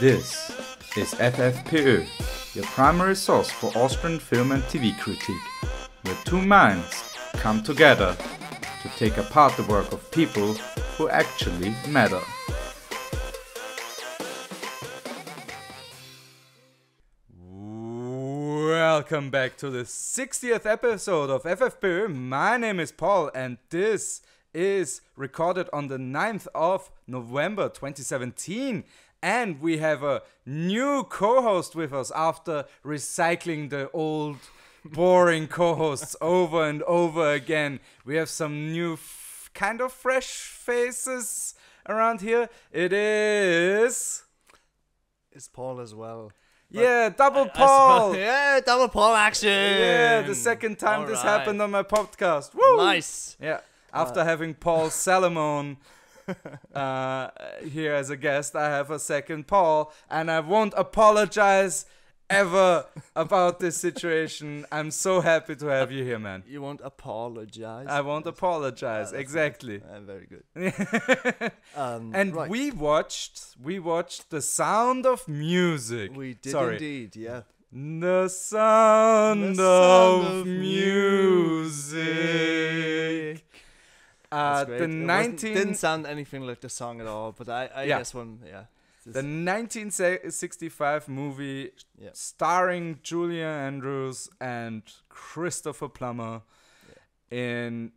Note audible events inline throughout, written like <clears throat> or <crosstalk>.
This is FFPÖ, your primary source for Austrian film and TV critique, where two minds come together to take apart the work of people who actually matter. Welcome back to the 60th episode of FFPÖ. My name is Paul, and this is recorded on the 9th of November 2017. And we have a new co host with us after recycling the old, boring co hosts <laughs> over and over again. We have some new, f- kind of fresh faces around here. It is. Is Paul as well? Yeah, double I Paul! suppose- <laughs> yeah, double Paul action. Yeah, the second time this Alright. happened on my podcast. Woo! Nice. Yeah, after having Paul <laughs> Salomon uh, here as a guest, I have a second Paul, and I won't apologize ever about this situation. I'm so happy to have you here, man. You won't apologize. I won't apologize. that's exactly. Uh, very good. <laughs> Um, and right. we watched, we watched The Sound of Music. we did Sorry. indeed. Yeah. The sound, The of, sound of music. Uh, the It 19 didn't sound anything like the song at all, but I, I Yeah. guess one. Yeah. the 1965 movie Yeah. starring Julie Andrews and Christopher Plummer in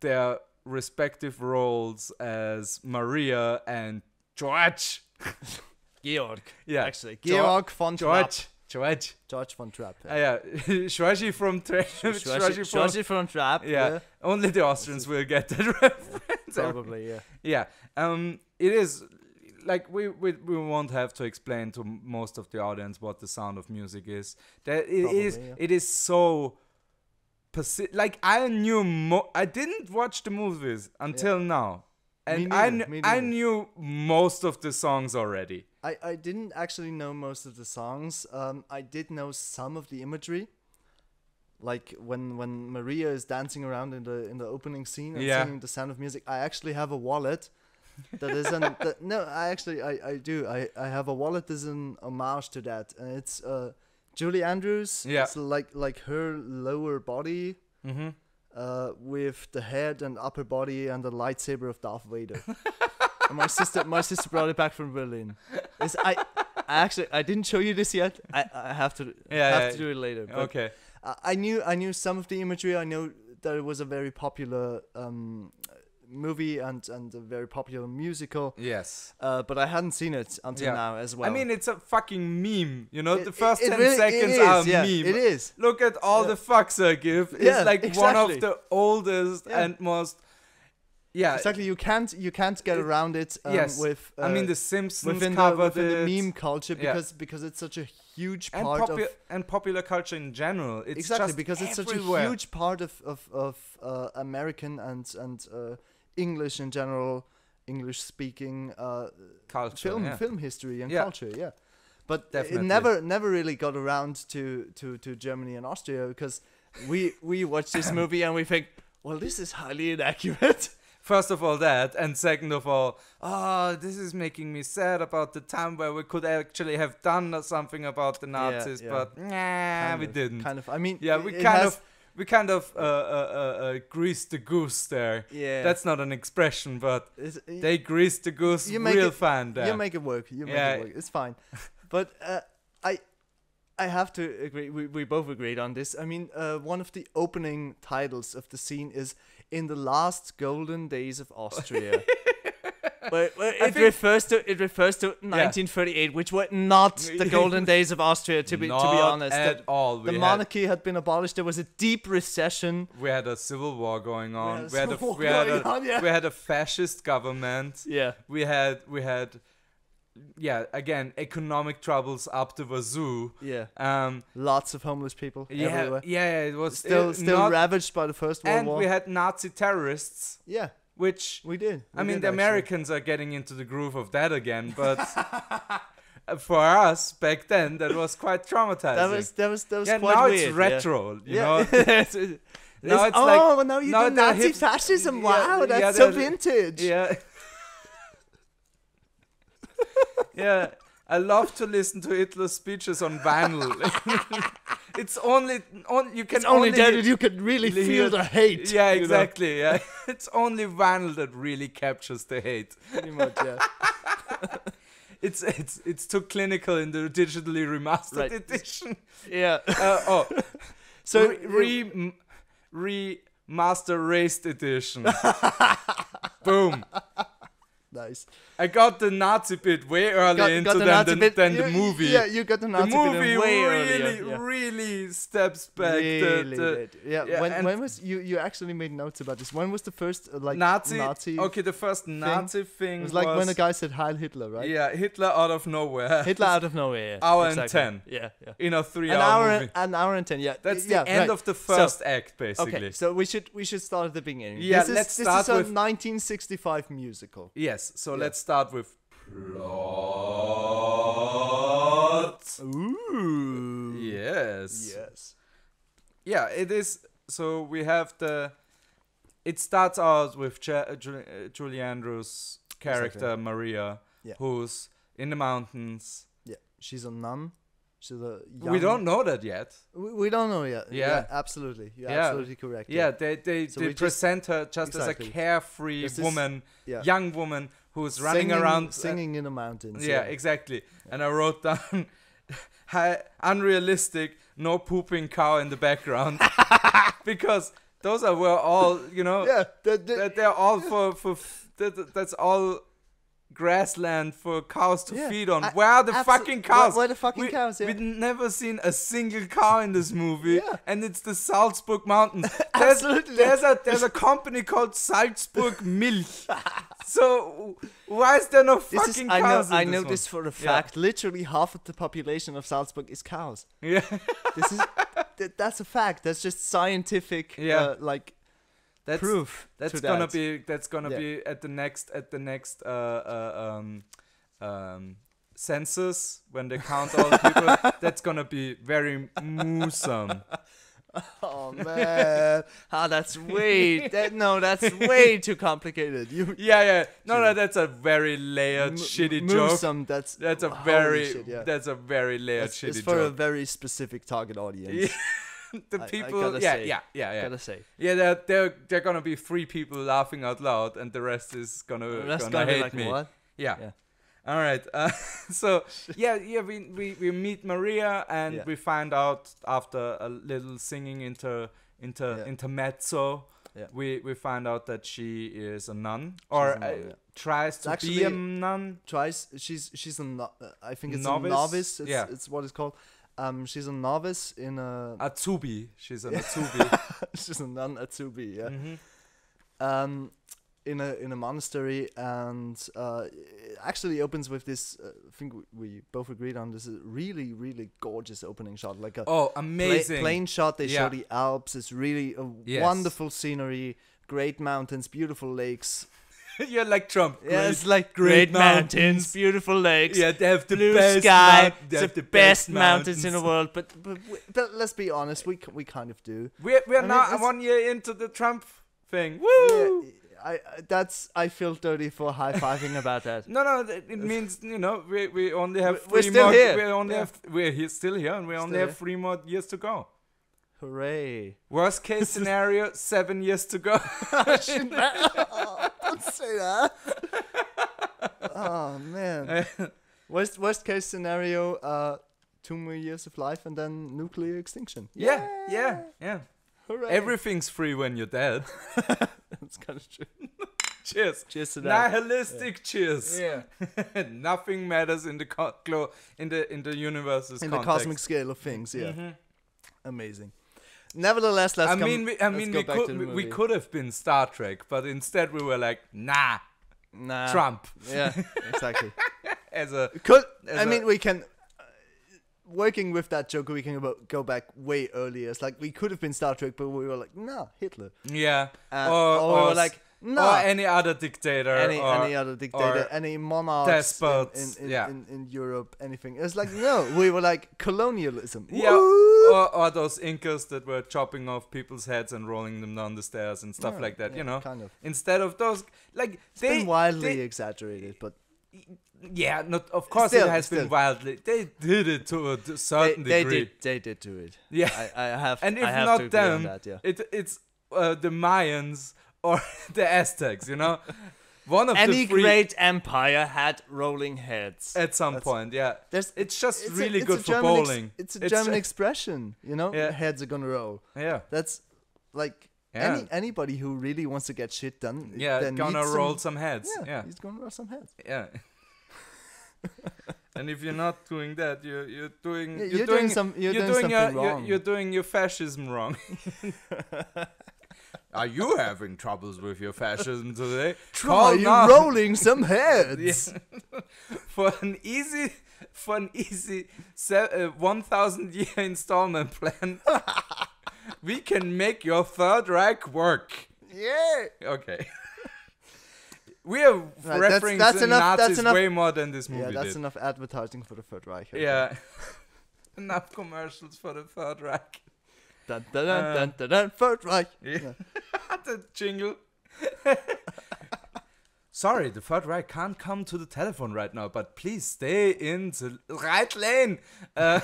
their respective roles as Maria and George. <laughs> Georg. Yeah, Actually, Georg- Georg von Trapp. George. George. George von Trapp. Ah, yeah, <laughs> from Tra- Georgie from von Trapp. Yeah, only the Austrians will get that <laughs> reference. Probably. Yeah. Yeah, um, it is like we, we we won't have to explain to most of the audience what the sound of music is. That it is Probably, yeah. it is so. Persi- like I knew mo- I didn't watch the movies until now, and I kn- I knew most of the songs already. I, I didn't actually know most of the songs. Um, I did know some of the imagery, like when when Maria is dancing around in the in the opening scene and Yeah. singing the sound of music. I actually have a wallet that is an <laughs> that, no. I actually I, I do. I, I have a wallet that is an homage to that, and it's uh Julie Andrews. Yeah. It's like like her lower body. Mm-hmm. Uh, with the head and upper body and the lightsaber of Darth Vader. and my sister, my sister brought it back from Berlin. It's, I, I actually, I didn't show you this yet. I, I have to, Yeah, have yeah. to do it later. But Okay. I, I knew, I knew some of the imagery. I know that it was a very popular um, movie and and a very popular musical. Yes. Uh, but I hadn't seen it until Yeah. now as well. I mean, it's a fucking meme. You know, It- the first it ten really- seconds is, are a yeah, meme. It is. Look at all Yeah. the fucks I give. It's Yeah, like one of the oldest and most. Yeah, Exactly. You can't, you can't get It- around it. Um, yes. With I mean, uh, The Simpsons within the, covered within the meme culture because because it's such a huge and, part popu- of and popular culture in general. It's exactly because it's such a huge part of of of uh, American and and uh, English in general, English speaking uh, culture. film yeah. film history and Yeah. culture. Yeah, but Definitely. it never never really got around to to to Germany and Austria because we we watch this <coughs> movie and we think, well, this is highly inaccurate. First of all, that, and second of all, oh, this is making me sad about the time where we could actually have done something about the Nazis, yeah. but nah, Kind we of- didn't. Kind of. I mean, yeah, we kind has- of, we kind of uh, uh, uh, uh, greased the goose there. Yeah. That's not an expression, but It's- they greased the goose You real it- fine there. You make it work. You make Yeah. it work. It's fine. <laughs> but uh, I I have to agree. We, we both agreed on this. I mean, uh, one of the opening titles of the scene is "In the Last Golden Days of Austria." <laughs> Where I it think- refers to it refers to 1938, which were not the <laughs> golden days of Austria. To be to be honest, at The- all. the had- monarchy had been abolished. There was a deep recession. We had a civil war going on. had a We had a, we had a, on, yeah. we had a fascist government. Yeah, We had we had yeah again economic troubles up the wazoo. yeah. Um, Lots of homeless people yeah, everywhere. yeah, it was Still, uh, still not- ravaged by the First World and War. we had Nazi terrorists, yeah, which we did. I mean did the actually. Americans are getting into the groove of that again, but <laughs> uh, for us back then that was quite traumatizing. That was that was that was yeah, quite now weird. it's retro, you yeah. know. <laughs> <laughs> Now This- it's oh, like well, now you now do Nazi hip- fascism. Wow, yeah, that's so vintage. Yeah. yeah. I love to listen to Hitler's speeches on vinyl. <laughs> it's only on you can It's only hear- that you can really hear- feel the hate. Yeah, you know? exactly. Yeah. <laughs> It's only vinyl that really captures the hate. Pretty much, yeah. <laughs> It's it's it's too clinical in the digitally remastered Right. edition. yeah. Uh, oh, So re, re remaster raced edition. Boom. nice. I got the Nazi bit way earlier Got, into got the than, bit. than you- the movie. Yeah, you got the the Nazi bit movie in way really, earlier. Yeah. really steps back. really the, the. Yeah, yeah, when, when was you? You actually made notes about this. When was the first uh, like Nazi, Nazi? Okay, the first Nazi thing It was like when a guy said Heil Hitler, right? Yeah, Hitler out of nowhere. <laughs> Hitler out of <laughs> nowhere. Hour and 10. Yeah, yeah. in a An three-hour hour, movie. an hour and ten. Yeah, That's yeah, the end right. of the So- first act, basically. Okay, so we should we should start at the beginning. Yeah, this is, let's this start is a with- 1965 musical. Yes, so let's start with plot. Ooh. Yes. Yes. Yeah, it is. So we have the. It starts out with uh, Ju- uh, Julie Andrews' character Exactly. Maria, Yeah. who's in the mountains. Yeah, she's a nun. She's a young, We don't know that yet. We, we don't know yet. Yeah. absolutely. You're Yeah. absolutely correct. Yeah, they they, So they we just- present her just Exactly. as a carefree This is- woman, yeah. young woman who's running Singing- around. uh, singing in the mountains. yeah, exactly. And I wrote down <laughs> unrealistic, no pooping cow in the background <laughs> because those are were all you know. yeah. The, the, that they're all for for that, that's all grassland for cows to Yeah, feed on. I- Where are the fucking cows? where the fucking we, cows, yeah. We've never seen a single cow in this movie, Yeah. and it's the Salzburg Mountains. <laughs> There's, Absolutely. There's a there's a company called Salzburg <laughs> Milch. so why is there no this fucking is, I know, cows? I this know this for a Yeah. fact. Literally half of the population of Salzburg is cows. Yeah. This is th- that's a fact. That's just scientific. Yeah. Uh, like That's proof. That's to gonna that. be that's gonna Yeah. be at the next at the next uh, uh um um census when they count all the people. <laughs> that's gonna be very gruesome. <laughs> Oh man, ah, that's way that no, that's way too complicated. You <laughs> Yeah, yeah. No, no, that's a very layered, m- shitty move joke. That's That's a very shit, yeah. that's a very layered, It's, shitty it's for a very specific target audience. <laughs> the I- I people, gotta yeah, yeah, yeah, yeah. Gotta say, Yeah, there, there, there gonna be three people laughing out loud, and the rest is gonna that's gonna, gonna be hate like me. what? Yeah. Yeah. All right. Uh, <laughs> so yeah, yeah, we, we we meet Maria and Yeah. we find out after a little singing inter inter Yeah. intermezzo. Yeah. We we find out that she is a nun or a nun, uh, tries to actually- be a nun. Tries. She's she's a no, uh, I think it's Novice? a novice. It's, Yeah. it's what it's called. Um, she's a novice in a. Atsubi. She's an <laughs> Atsubi. <laughs> she's a nun Atsubi. Yeah. Mhm. um, in a in a monastery, and uh, it actually opens with this. Uh, I think we, both agreed on this. Is really really gorgeous opening shot, like a Oh, pla- amazing! plane shot. They Yeah. show the Alps. It's really a Yes. wonderful scenery, great mountains, beautiful lakes. <laughs> You're like Trump. Yeah, Great- it's like great great, mountains. mountains, beautiful lakes. yeah, they have the Blue best sky, mount- they have the, best mountains in the world. But but, but let's be honest, we we kind of do. We're we're I now it's- one year into the Trump thing. Woo! Yeah, I, that's I feel dirty for high fiving <laughs> about that. No, no, it means you know we, we only have We- we're 3 still more. here. We only Yeah. have we're here, still here, and we only Still have three more years to go. Hooray! Worst case <laughs> scenario, seven years to go. Don't say that. <laughs> oh man. <laughs> Worst worst case scenario, uh, two more years of life and then nuclear extinction. yeah, yeah, yeah. Hooray! Everything's free when you're dead. <laughs> That's kind of true. Cheers. Cheers to that. Nihilistic cheers. Yeah. Nothing matters in the co- in the in the universe's In the cosmic scale of things, yeah. Mhm. Amazing. Nevertheless, let's I come, mean, we, I mean, go we back could to the we, we could have been Star Trek, but instead we were like, nah, Nah. Trump Yeah, exactly. <laughs> as a Could As I a- mean we can uh, working with that joke we can go, go back way earlier. It's like we could have been Star Trek, but we were like, no, Hitler. yeah, Uh, or, or we were like, no, or any other dictator, any or, any other dictator, any monarchs despots, in, in, in, yeah. in, in Europe, anything. It's like no, we were like colonialism. <laughs> Yeah, or, or those Incas that were chopping off people's heads and rolling them down the stairs and stuff Yeah, like that. yeah, you know, kind of. instead of those, like It's they been wildly they- exaggerated, but yeah, not of course Still, it has still. been wildly. They did it to a they, certain they degree. did they did do it. Yeah, I, I have and if I have not them, that, yeah. it it's uh, the Mayans or <laughs> the Aztecs. You know, one of Any great empire had rolling heads. at some That's- point. Yeah, There's it's just it's a- really it's good for German bowling. it's a It's German a- <laughs> expression, you know. Yeah. Heads are gonna roll. yeah, That's like Yeah. any anybody who really wants to get shit done. yeah, gonna roll Some, some heads. yeah, yeah. he's gonna roll some heads. Yeah. <laughs> and if you're not doing that, you're you're doing Yeah, you're, you're doing, doing some- you're doing your, something you're- You're, doing your fascism wrong. Are you having troubles with your fascism today? <laughs> Try now. rolling some <laughs> heads. Yeah. <laughs> for an easy for an easy uh, 1000 year installment plan we can make your third reich work yeah. okay we are that's- referencing that's enough- that's Nazis enough- way more than this movie Yeah, that's did. enough advertising for the Third Reich. okay. Yeah. Enough commercials for the Third Reich. Dun, dun, dun, Uh, dun, dun, dun, Third Reich. <laughs> Yeah. <laughs> the jingle. <laughs> Sorry, the Third Reich can't come to the telephone right now, but please stay in the right lane. Uh,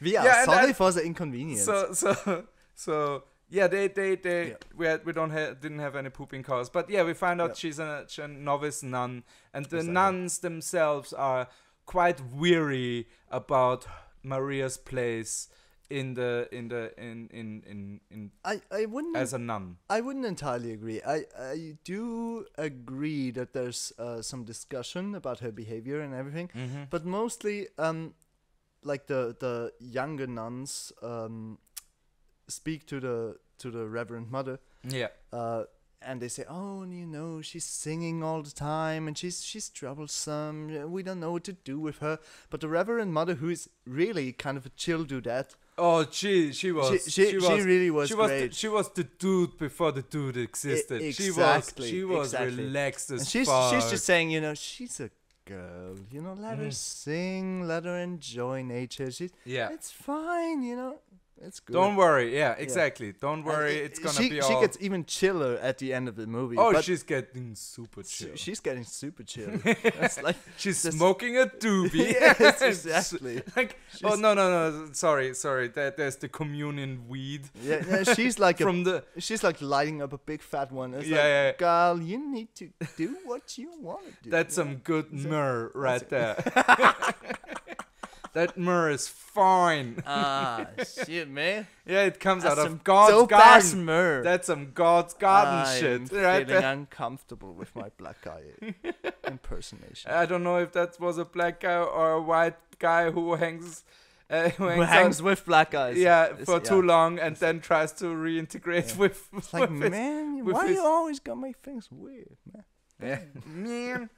We are Yeah, sorry I- for the inconvenience. so, so, so, yeah, they, they, they, Yeah. we, had, we don't have, didn't have any pooping cars, but yeah, we find out Yeah. she's a, she's a novice nun, and the Exactly. nuns themselves are quite weary about Maria's place in the in the in in in, in I, I wouldn't as a nun. I wouldn't entirely agree. I, I do agree that there's uh, some discussion about her behavior and everything, Mm-hmm. but mostly um, like the the younger nuns um, speak to the to the Reverend Mother, Yeah. uh, and they say, "Oh, you know, she's singing all the time, and she's she's troublesome. We don't know what to do with her." But the Reverend Mother, who is really kind of a chill dudette, Oh, she she was she, she, she, was really was she was the, great. she was the dude before the dude existed. She was exactly, she was exactly. relaxed as And she's fuck. she's just saying, you know, she's a girl. You know, let her Mhm. sing, let her enjoy nature. She's yeah. it's fine. You know, it's good. Don't worry. Yeah, exactly. Don't worry. it- it's gonna she, be she all. gets even chiller at the end of the movie. oh, she's getting super chill. she's getting super chill. <laughs> That's like <laughs> she's smoking a doobie. <laughs> Yes, exactly. like, oh She's- no no no! Sorry sorry. That there's the communion weed yeah, yeah she's like a, from the. she's like lighting up a big fat one. It's Yeah, like, yeah, yeah. girl, you need to do what you want to do. That's you some good myrrh right there. That myrrh is fine. Ah, shit, man. Yeah, it comes That's out of God's dope ass garden. murr. That's some God's garden I'm shit feeling right there. uncomfortable with my black guy <laughs> impersonation. I don't know if that was a black guy or a white guy who hangs, uh, <laughs> who hangs, Who hangs with black guys? yeah, It's- for too yeah. long and then tries to reintegrate Yeah. with. It's <laughs> like, with man, why his- you always gonna make things weird, man? Yeah. Man.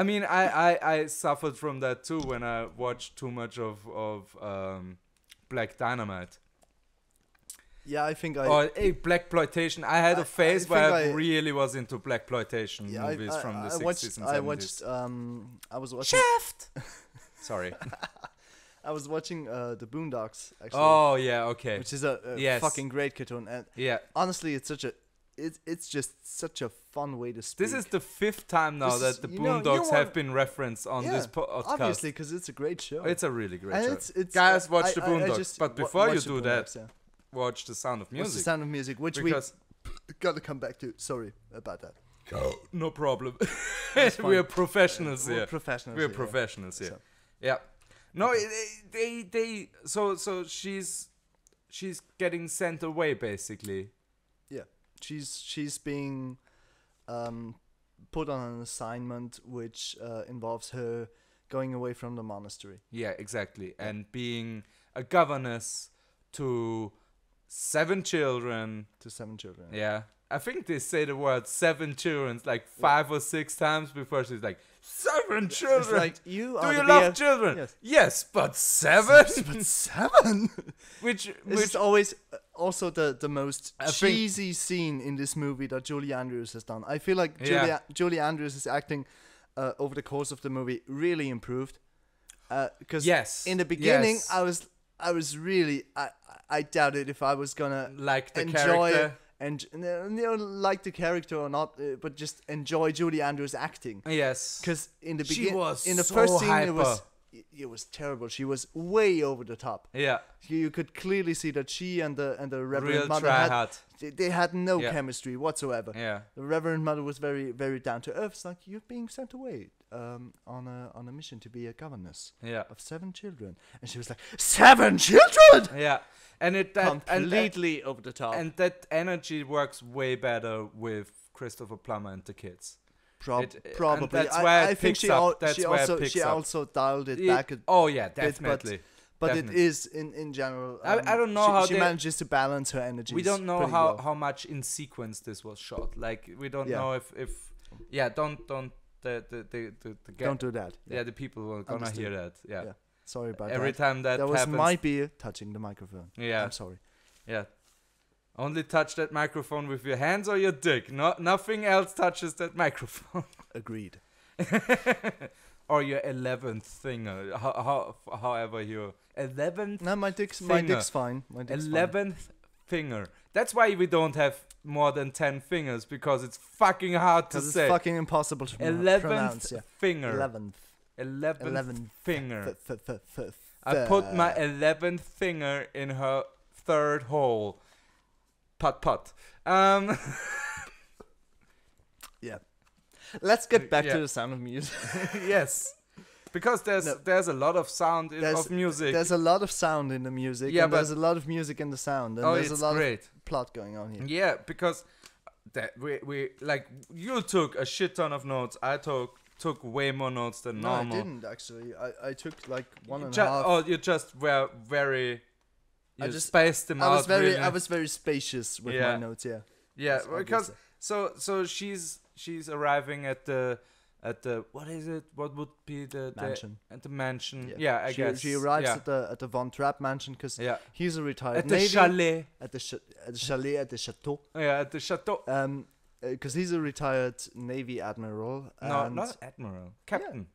I mean, I, I, I suffered from that too when I watched too much of of um, Black Dynamite Yeah, I think I. or hey, Black Exploitation. I had I- a phase I where I really was into Black Exploitation yeah, movies I, from the I 60s watched. and 70s. I watched. Um, I was watching. Shaft. <laughs> Sorry. <laughs> I was watching uh, the Boondocks actually, oh yeah, okay. which is a, a Yes. fucking great cartoon, and Yeah. honestly, it's such a. It's it's just such a fun way to speak. This is the fifth time now This that is- the you know, you Boondocks have been referenced on yeah, this podcast. obviously because it's a great show. It's a really great and show. it's, it's Guys, watch I- the I- I Boondocks. just But before you do that, yeah. Watch The Sound of What's the sound of music, which because we <laughs> gotta come back to. Sorry about that. no problem. <laughs> we are professionals We're here. professionals. We're here, professionals here. So- Yeah. No, it- it- they they so so she's she's getting sent away basically. Yeah. She's she's being um, put on an assignment which uh, involves her going away from the monastery. Yeah, exactly. And being a governess to seven children. to seven children. Yeah. I think they say the word seven children like five or six times before she's like seven children. like you Do you love children? Yes. Yes, but seven. but <laughs> seven. which which is always uh, also the the most I cheesy scene in this movie that Julie Andrews has done. I feel like Yeah. Julie Julie Andrews is acting uh, over the course of the movie really improved. Because Yes, in the beginning, yes. I was I was really I I doubted if I was gonna Like the enjoy character. And you know, like the character or not, uh, but just enjoy Julie Andrews acting. Yes. Because in the She beginning, was in the so first scene, it was hyper. It, it was terrible. She was way over the top. Yeah. You, you could clearly see that she and the and the Reverend Real Mother had they, they had no Yeah. chemistry whatsoever. Yeah. The Reverend Mother was very very down to earth. It's like you're being sent away um, on a on a mission to be a governess Yeah. of seven children, and she was like seven children. Yeah. And it that and, and, Completely over the top. and that energy works way better with Christopher Plummer and the kids. It- probably. that's I, where it I think she, up. al- That's she also she up. also dialed it It- back a oh yeah, bit, but- definitely. But Definitely. it is in in general. I- um, I don't know she, how she they- manages to balance her energy. we don't know how, well. how much in sequence this was shot. Like we don't Yeah. know if if yeah don't don't the the the the, the ga- Don't do that. yeah. the people were gonna Understood. hear that yeah, Yeah, Sorry about every that. Every time that, that was happens my beer touching the microphone. yeah I'm sorry. yeah only touch that microphone with your hands or your dick no nothing else touches that microphone <laughs> Agreed. <laughs> or your 11th finger how, how however your 11th No, my dick's my dick's fine. My dick's fine. 11th finger that's why we don't have more than 10 fingers because it's fucking hard to Because it's say fucking impossible to 11th pronounce. Yeah. finger Eleventh. 11th, Eleven finger I put my 11th finger in her third hole. Put put. Um, <laughs> Yeah. Let's get back Yeah. to the sound of music. <laughs> yes. Because there's No. there's a lot of sound in, There's- of music. There's a lot of sound in the music. Yeah, and there's a lot of music in the sound, and oh, there's it's a lot great. of plot going on here. Yeah, because that we we like you took a shit ton of notes. I took took way more notes than No, I didn't actually. I, I took like one You and a half. Oh, you just were very. I just- spaced them I out. was very really. I was very spacious with Yeah. my notes. Yeah. Yeah, That's because so so she's she's arriving at the at the what is it? What would be the, the Mansion. at the mansion? Yeah, I she, guess she arrives Yeah, at the at the Von Trapp mansion because yeah. he's a retired at the navy chalet. at the at the chalet at the chateau. Yeah, at the chateau. Um, because he's a retired navy admiral. No, not admiral. Captain.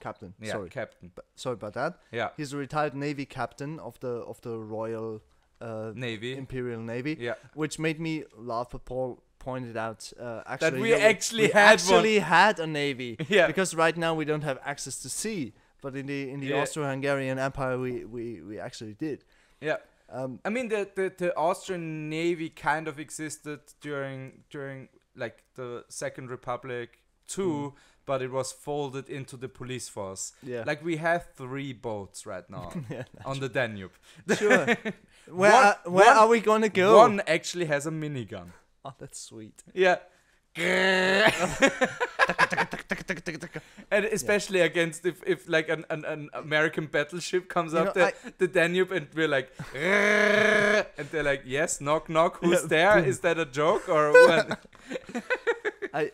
Cap captain. Yeah, Sorry, captain. but, sorry about that. Yeah, He's a retired navy captain of the of the Royal uh, navy. Imperial Navy, Yeah, which made me laugh. But Paul pointed out uh, actually we that actually we had actually had a navy. <laughs> yeah. because right now we don't have access to sea, but in the in the Yeah. Austro-Hungarian Empire we, we, we actually did. Yeah. Um, I mean the, the the Austrian navy kind of existed during during like the Second Republic too, but it was folded into the police force. Yeah, Like we have three boats right now <laughs> yeah, <laughs> on the Danube. sure. <laughs> where One- are, where one- are we gonna go? One actually has a minigun. Oh, that's sweet. Yeah. and especially against if, if like an, an, an American battleship comes You up know, the, the Danube and we're like and they're like yes knock knock who's Yeah, there is that a joke or what I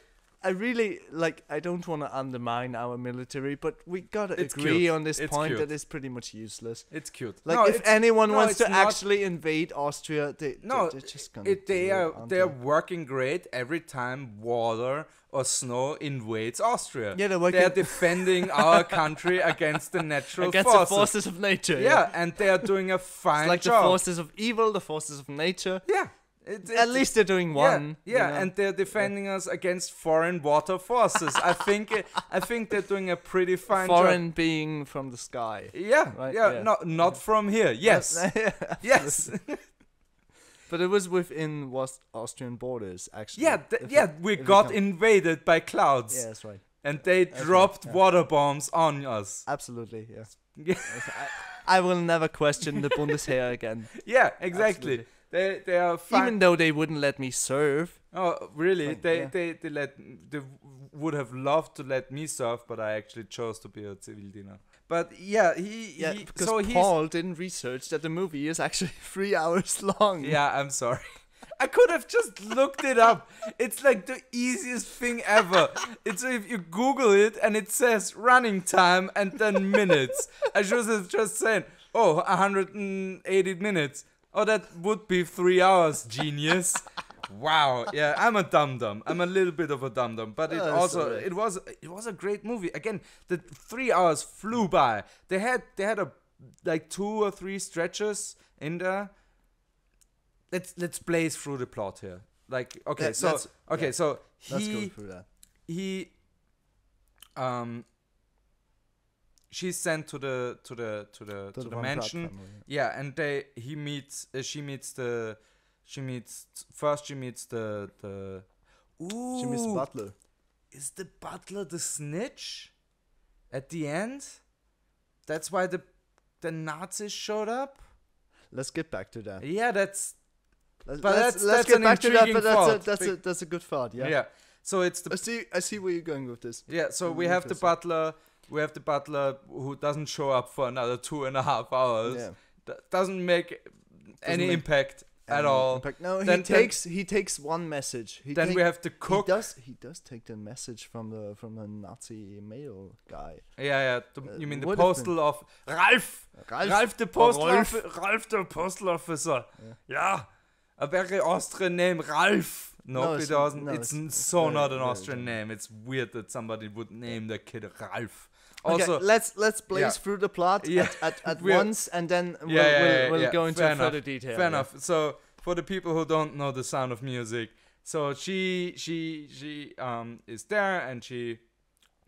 I really like. I don't want to undermine our military, but we gotta It's agree cute. on this It's point cute. that it's pretty much useless. it's cute Like no, if anyone no, wants to not- actually invade Austria, they No, they, are just gonna. it, they are aren't they're they? working great every time water or snow invades Austria. Yeah, they're working They're defending our <laughs> country against the natural against forces. the forces of nature. Yeah, and they are doing a fine It's like job. the forces of evil, the forces of nature. yeah, it- At least they're doing one. Yeah, you know? and they're defending us against foreign water forces. I think uh, I think they're doing a pretty fine foreign being from the sky. Yeah, Right, yeah, yeah. not not from here. Yes, <laughs> yes, But it was within was Austrian borders, actually. yeah, yeah. it- We got invaded by clouds, Yeah, that's right. and they right, dropped yeah. water bombs on us. Absolutely, yeah. <laughs> Yeah. Yes, I, I will never question the Bundesheer again. <laughs> Yeah, exactly. Absolutely. They they are fine. Even though they wouldn't let me serve. Oh, really? Fine, they, yeah. they they let they would have loved to let me serve, but I actually chose to be a civil dinner. But yeah, he, Yeah, he because so Paul didn't research that the movie is actually <laughs> three hours long. yeah. I'm sorry. <laughs> I could have just looked it up. It's like the easiest thing ever. <laughs> It's if you Google it and it says running time and then minutes. I should have just said, oh, 180 minutes. Oh, that would be three hours, genius. <laughs> wow. Yeah, I'm a dum dum. I'm a little bit of a dum dum, but it Oh, also sorry. it was it was a great movie. Again, the three hours flew by. They had they had a like two or three stretches in there. Let's let's blaze through the plot here. Like okay, Let- so okay, yeah. so Let's go he through that. he um she's sent to the to the to the to, To the, mansion family, yeah and they he meets uh, she meets the she meets first she meets the the Ooh, She meets the butler. is the butler the snitch at the end that's why the the nazis showed up Let's get back to that. yeah that's Let's, But let's, that's- let's that's get back to that. But that's a that's a that's a good thought. yeah, Yeah. so it's the I see. I see where you're going with this. Yeah, so we have the butler. We have the butler who doesn't show up for another two and a half hours. Yeah. Doesn't make any make impact at all. impact. No, Then- he then- takes he takes one message. He Then take- we have the cook. He does he does take the message from the from the Nazi mail guy. Yeah, yeah. The, Uh, you mean the postal of Ralph? Ralph, Ralph the postal. Ralph the postal officer. Yeah. A very Austrian name, Ralph. No, No, it it's- doesn't. no, it's, it's- so very- not an very Austrian German. name. It's weird that somebody would name their kid Ralph. Okay, Also, let's let's blaze yeah. through the plot Yeah. at, at, <laughs> at once, and then we'll, yeah, we'll, we'll go into Fair further enough. detail. Fair enough. So for the people who don't know the sound of music, so she she she um is there and she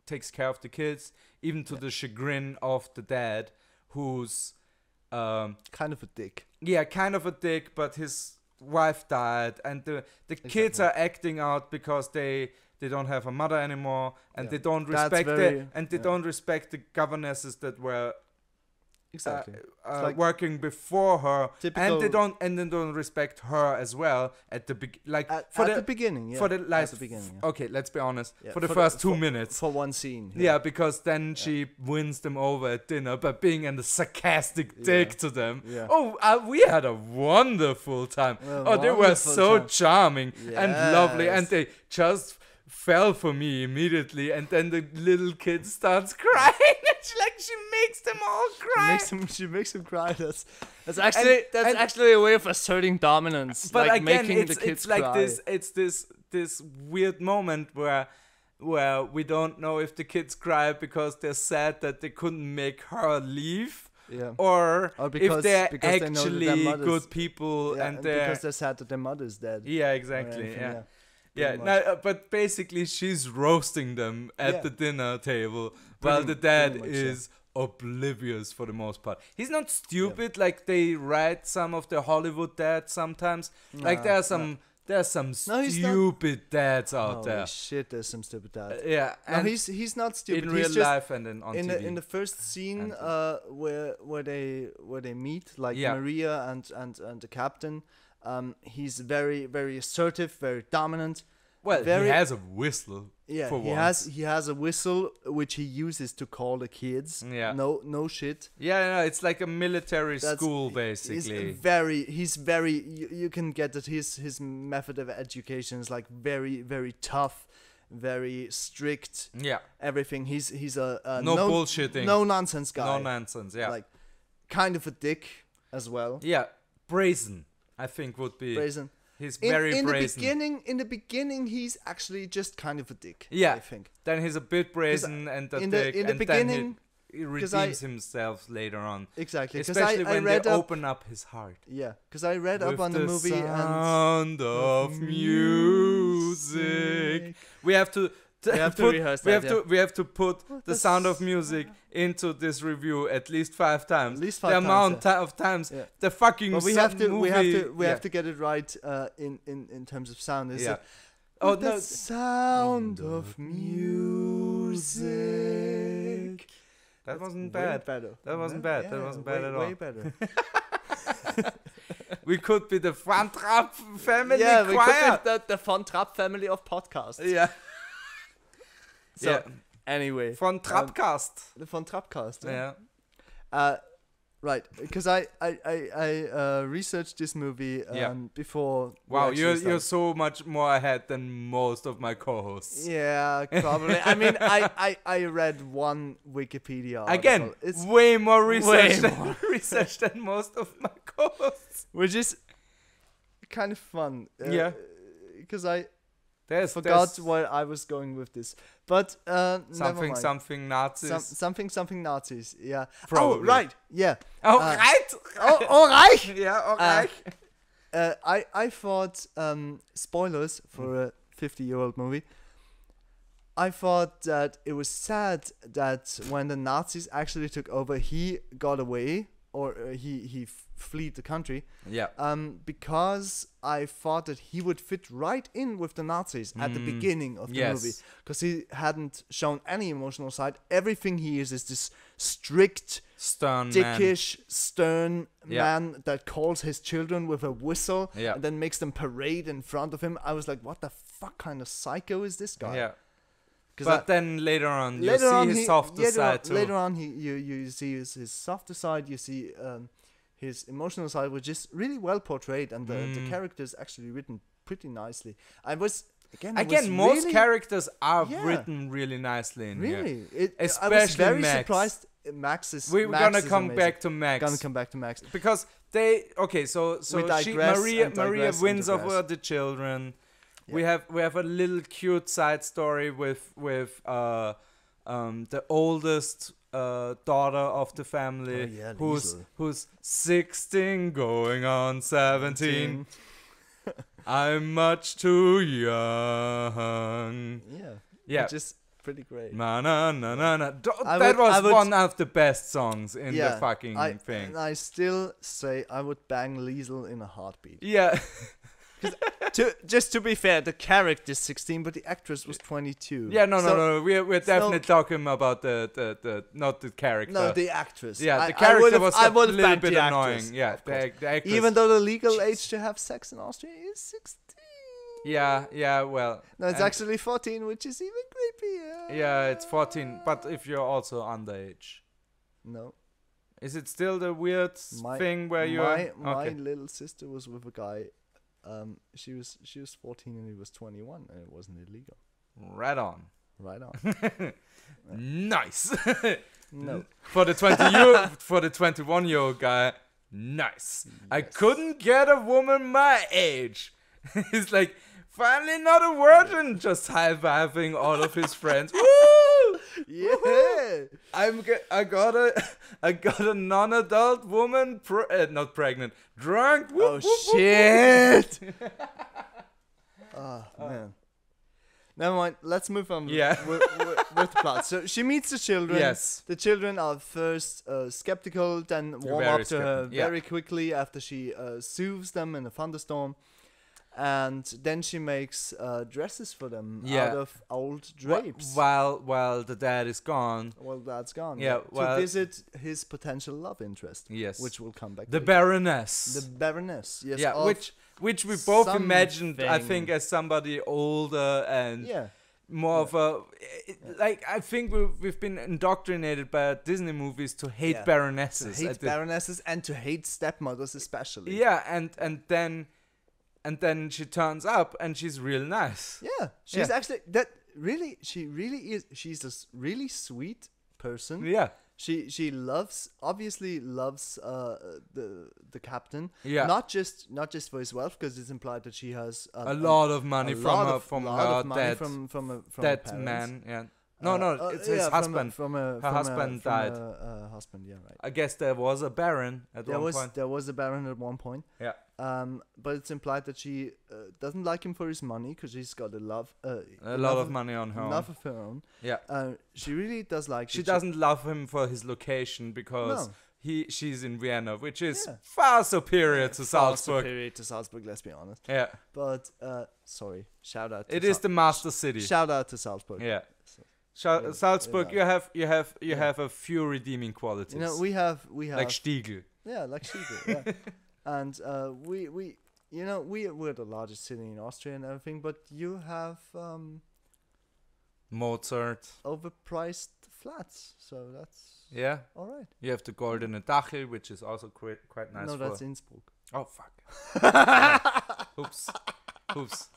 takes care of the kids, even to the chagrin of the dad, who's um Kind of a dick. yeah kind of a dick, but his wife died, and the the kids are acting out because they. They don't have a mother anymore, and Yeah. they don't respect very- the and they yeah. don't respect the governesses that were Exactly. uh, uh, like working before her, and they don't and they don't respect her as well at the beg- like at, for at the, the, beginning, yeah. for the at last the beginning, yeah. okay let's be honest Yeah, for the for the- first two for- minutes for one scene. yeah. because then she wins them over at dinner by being a sarcastic dick to them oh uh, we had a wonderful time A oh they were so time. charming and lovely and they just fell for me immediately and then the little kid starts <laughs> crying and she, like she makes them all She cry makes him. She makes them cry. That's that's actually it- that's and- actually a way of asserting dominance. but like again making it's, the kids it's like cry. this it's this this weird moment where where we don't know if the kids cry because they're sad that they couldn't make her leave Yeah. or, Or because- if they're because they know that their actually mother's- good people yeah, and they're because they're sad that their mother's dead. yeah exactly anything, yeah pretty yeah, no, uh, but basically she's roasting them at Yeah. the dinner table while the dad pretty much, yeah. is oblivious for the most part. He's not stupid like they write some of the Hollywood dads sometimes. like Nah, there are some there are some No, stupid dads out Holy there. shit! There's some stupid dad. Uh, yeah, no, and he's he's not stupid. in he's real just life and then on in TV. the in the first scene uh where where they where they meet like Yeah. Maria and and and the captain um he's very very assertive very dominant well, very- he has a whistle. yeah For he once. has he has a whistle which he uses to call the kids Yeah. no no shit Yeah, no, it's like a military That's- school he's very he's very you, you can get that his his method of education is like very very tough very strict yeah, everything he's he's a, a no, no bullshitting, no nonsense guy no nonsense. Yeah, like kind of a dick as well. yeah, brazen. I think would be Brazen. he's In, very in the brazen. beginning, in the beginning, he's actually just kind of a dick. Yeah. I think. then he's a bit brazen and a in the- in the and beginning, then he, he 'cause I- redeems himself later on. Exactly. Especially I, I when read they up. open up his heart. Yeah. Because I read up on the, movie and. sound of music. We have to. We have to put, rehearse we that, have to we have to put the the sound of s- music into this review at least five times. At least the times, amount yeah. of times Yeah. the fucking But we have to. We have to. We yeah. have to get it right. Uh, in in in terms of sound. Is Yeah. it? Oh the no! sound of music. That wasn't Way bad. better. That wasn't Yeah, bad. That wasn't bad way, at all. Way better. <laughs> We could be the Von Trapp family yeah, we could be the, the Von Trapp family of podcasts. yeah. So yeah. anyway, Von Trapcast. the Von Trappcast. yeah. Uh, right, because I I I, I uh, researched this movie um, Yeah. before. Wow, you're started. you're so much more ahead than most of my co-hosts. Yeah, <laughs> probably. I mean, I, I I read one Wikipedia Article. Again, it's way more research way than, <laughs> research than most of my co-hosts. which is kind of fun. Uh, Yeah. because I There's forgot there's where I was going with this. But uh, something something Nazis. Some, something something Nazis. Yeah. Oh, right. Yeah. oh uh, right. Oh, all right. <laughs> yeah. All uh, right. Uh, I I thought um, spoilers for Mm. a fifty-year-old movie. I thought that it was sad that when the Nazis actually took over, he got away or uh, he he f- fled the country. yeah. Um, because I thought that he would fit right in with the Nazis at the Mm, beginning of the movie, because he hadn't shown any emotional side. Everything he is is this strict, Stern man. dickish, stern Yeah. man that calls his children with a whistle Yeah. and then makes them parade in front of him. I was like, what the fuck kind of psycho is this guy? Yeah. But I- then later on, you later see on his he, softer side on, too. Later on, he you you see his, his softer side. You see um, his emotional side, which is really well portrayed, and the, the Mm. character is actually written pretty nicely. I was again. I Again, was most really, characters are Yeah. written really nicely in here. really. It, I was Especially very Max. surprised. Max is. We, we're Max gonna is come amazing. back to Max We're Gonna come back to Max. because they okay. So so she, Maria Maria wins over the children. We have we have a little cute side story with with uh um the oldest uh daughter of the family Oh, yeah, who's who's 16 going on 17 <laughs> i'm much too young Yeah. yeah Which is pretty great. na na na na na Do- I that would- was would- one of the best songs in yeah. the fucking I, thing And I still say I would bang Liesel in a heartbeat. yeah <laughs> to, just to be fair, the character is 16, but the actress was 22. yeah no no So- no we're, we're so- definitely talking about the, the the not the character No, the actress. yeah the I character would've- was I a little bit annoying actress, yeah the, the actress Even though the legal age to have sex in Austria is 16. yeah yeah well No, it's actually 14, which is even creepier. yeah it's 14 but if you're also underage No. Is it still the weird My- thing where you my, my okay? little sister was with a guy. Um, she was she was 14 and he was 21, and it wasn't illegal. Right on. Right on. <laughs> Nice. <laughs> no. for the 20 year for the 21 year old guy. Nice. I couldn't get a woman my age. <laughs> He's like finally not a virgin just high-fiving all of his friends. Woo! Yeah. I'm I got a <laughs> I got a non-adult woman pre- uh, not pregnant drunk. Oh whoop. shit! oh <laughs> man. Never mind. Let's move on. Yeah. With, with, with the plot. So she meets the children. Yes. The children are first uh, skeptical, then warm Very up to her yeah. very quickly after she uh, soothes them in a thunderstorm. And then she makes uh, dresses for them Yeah. out of old drapes. While while the dad is gone. well, that's gone. Yeah, well- to visit his potential love interest. Yes. Which will come back. The later. Baroness. The Baroness. Yes. yeah, which which we both imagined, I think, as somebody older and Yeah. more of a it- like. I think we've we've been indoctrinated by Disney movies to hate Yeah. To baronesses. hate baronesses and to hate stepmothers especially. yeah, and and then and then she turns up and she's real nice. Yeah. She's Yeah. actually that really she really is she's a really sweet person. Yeah, She she loves obviously loves uh the the captain. Yeah. Not just not just for his wealth because it's implied that she has a lot of money a from lot her of- from her dead from from a, from dead man. Yeah. No, Uh, no, uh, it's yeah, his from a- husband. From a, Her from husband a, died. A, uh, husband, yeah, right. I guess there was a baron at There one was point. there was a baron at one point. Yeah. Um, but it's implied that she uh, doesn't like him for his money because she's got a love, uh, A lot of money on her. own. enough of her own. Yeah. Uh, she really does like. She doesn't love him for his location because No. he she's in Vienna, which is Yeah. far superior to Far Salzburg. superior to Salzburg. Let's be honest. Yeah, But uh, sorry, shout out. To it is Sal- the master city. shout out to Salzburg. yeah. Yeah, Salzburg, yeah. you have you have you Yeah. have a few redeeming qualities. You know, we have we have like Stiegl. yeah, like Stiegl, yeah. <laughs> and uh, we we you know we we're the largest city in Austria and everything, but you have um, Mozart. overpriced flats, so that's Yeah. all right. You have the Goldene Dachl, which is also quite quite nice. no, that's Innsbruck. Oh fuck. <laughs> Oops. Oops.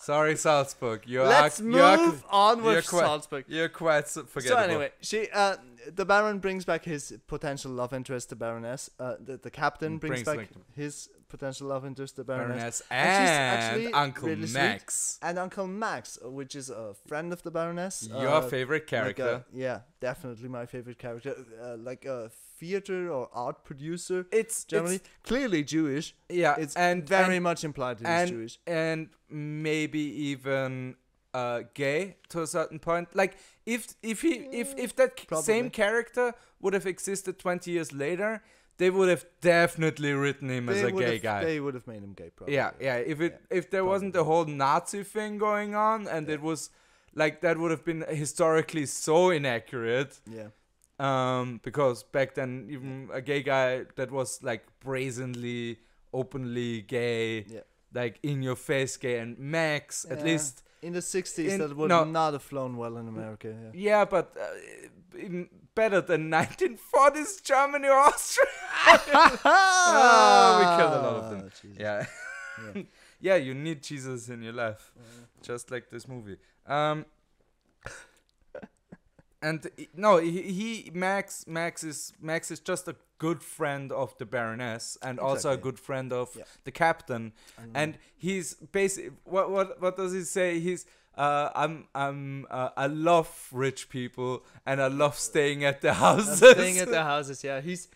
Sorry, Salzburg. You're Let's are, you are- move on you're with quite- Salzburg. You're quite s- So anyway, she uh, the Baron brings back his potential love interest, the Baroness. Uh, the, the captain brings, Brings back back his potential love interest, the Baroness. Baroness And and, actually Uncle really sweet. Max, And Uncle Max, which is a friend of the Baroness. your uh, favorite like a- character. yeah, definitely my favorite character. Uh, like a theater or art producer, it's generally it's- clearly Jewish. yeah, It's and very and, much implied that and, he's Jewish. and maybe even uh, gay to a certain point. Like if if he if if that Probably. same character would have existed twenty years later, they would have definitely written him as a gay have, guy. They would have made him gay, probably. yeah, yeah. If it if there wasn't the whole Nazi thing going on, and it was like that would have been historically so inaccurate. Yeah. Um, because back then even a gay guy that was like brazenly, openly gay, Yeah. like in your face gay, and Max at least. In the 60s, In- that would no. not have flown well in America. Yeah. Yeah, but uh, in- better than 1940s Germany or Austria. <laughs> Ah, we killed a lot of them. Jesus. Yeah. Yeah. <laughs> yeah, you need Jesus in your life, just like this movie. Um, and no, he, he Max Max is Max is just a good friend of the Baroness and also a good friend of Yeah. the captain. And- And he's basic. What what what does he say? He's uh, I'm I'm uh, I love rich people and I love staying at the houses. staying at the <laughs> houses. Yeah, he's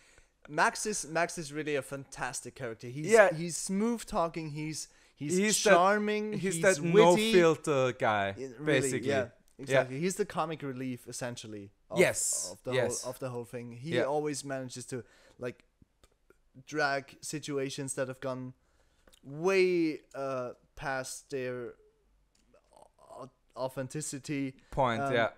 Max is Max is really a fantastic character. He's Yeah. he's smooth talking. He's he's, He's that- charming. he's, he's that no filter guy, really, basically. yeah, exactly. He's the comic relief essentially. Of, Yes, of the yes. whole of the whole thing. He Yeah. always manages to like drag situations that have gone way uh, past their authenticity Point. Um, yeah.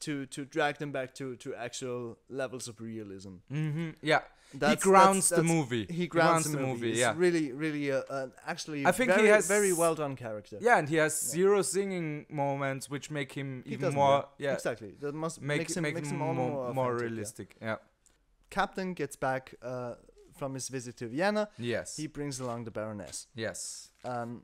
to to drag them back to to actual levels of realism. hmm Yeah. That's, he grounds that's- the movie. He grounds, the, movie. Yeah. really, really, uh, uh, actually, I think he has- very well done character. Yeah, and he has zero singing moments, which make him He even more. Yeah. exactly. That must Make, makes him makes him him more, more, more authentic, yeah. realistic. Yeah. Captain gets back uh, from his visit to Vienna. Yes. He brings along the Baroness. yes. Um,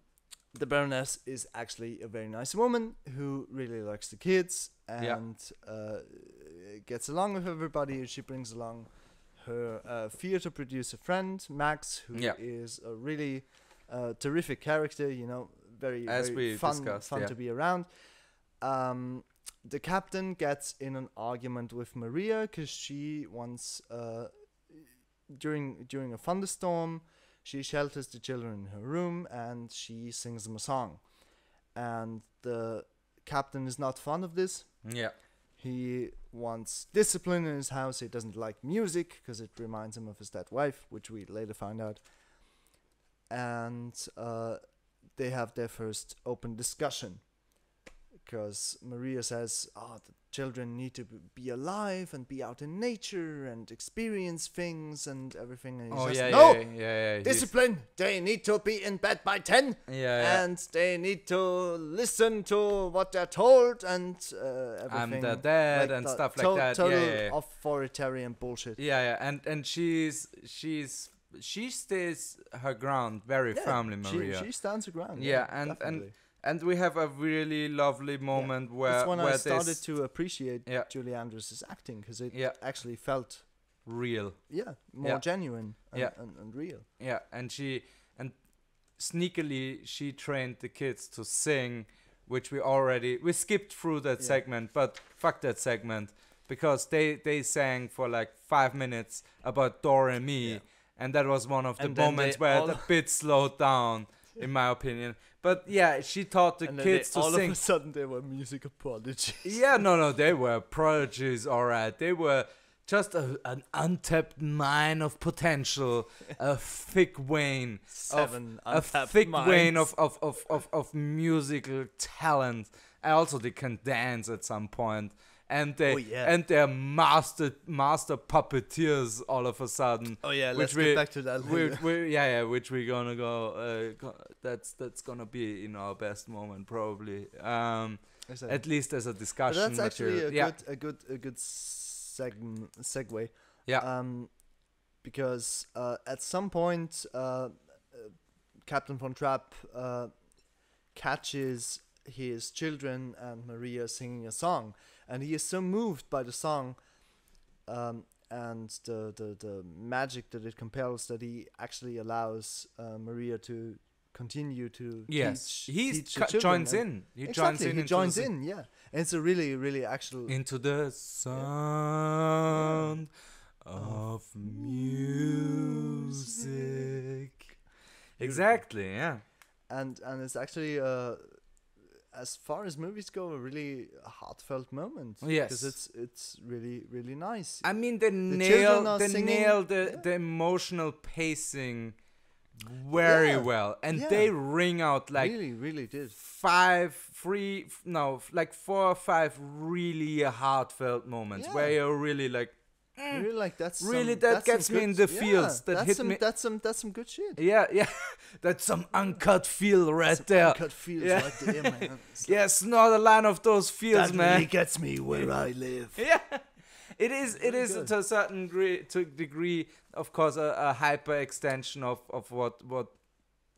the Baroness is actually a very nice woman who really likes the kids Yeah. and uh, gets along with everybody. She brings along her uh, theater producer friend Max, who is Yeah. a really uh, terrific character. You know, very As very we fun, fun yeah. to be around. Um, the captain gets in an argument with Maria because she wants uh, during during a thunderstorm she shelters the children in her room and she sings them a song and the captain is not fond of this Yeah. He wants discipline in his house. He doesn't like music because it reminds him of his dead wife which we later find out. And uh, they have their first open discussion because Maria says, "Oh, the children need to be alive and be out in nature and experience things and everything." And Oh says, yeah, "No, yeah, yeah, yeah. he's- discipline. They need to be in bed by ten, Yeah, yeah. and they need to listen to what they're told and uh, everything." I'm the dad like and stuff like to- that. Total yeah, yeah, authoritarian bullshit. yeah, yeah. And and she's she's she stays her ground very firmly, she- Maria. She, stands her ground. Yeah, and- and definitely. and we have a really lovely moment where That's when where I started to appreciate Yeah. Julie Andrews' acting because it Yeah. actually felt real. yeah more Yeah. genuine and, Yeah. and, and real. Yeah, and she and sneakily she trained the kids to sing, which we already we skipped through that Yeah. segment, but fuck that segment because they they sang for like five minutes about Do and me. Yeah. and that was one of the And moments where a bit slowed down, in my opinion. But yeah, she taught the and kids they, to all sing. of a sudden they were music apologies. Yeah, no, no, they <laughs> were prodigies, alright. They were just a, an untapped mine of potential, a thick vein, Seven of, a thick vein of, of, of, of, of musical talent. And also, they can dance at some point, and they Oh, yeah. and they're master master puppeteers all of a sudden. Oh yeah, which let's we- get back to that. We, we, yeah, yeah, which we're gonna go. Uh, go- that's that's gonna be in our best moment probably. Um, Exactly. at least as a discussion. But that's actually a yeah, good a good a good seg- segue. yeah, Um, because uh, at some point, uh, uh, Captain von Trapp uh, catches his children and Maria singing a song, and he is so moved by the song, um, and the, the the magic that it compels that he actually allows uh, Maria to continue to Yes, teach, he teach joins in. He exactly, joins in. he joins in, yeah. And it's a really, really actual. into the sound of music. Exactly. Yeah. and and it's actually uh as far as movies go a really heartfelt moment oh, Yes. because it's it's really really nice I mean, they children nail they singing- nail the, yeah. the emotional pacing very Yeah. well, and Yeah. they ring out like really really did five, three, f- no, f- like four or five really heartfelt moments where you're really like, really like that's Mm. Really, some, that that's gets me in the yeah, that that's hit some, me- that's some that's some good shit yeah, yeah, <laughs> that's some uncut feel right there. Uncut feels Yeah. right there man <laughs> like, Yes, not a line of those feels, that man. really gets me where <laughs> I live yeah it is it Really is good. to a certain degree to degree of course a, a hyper extension of of what what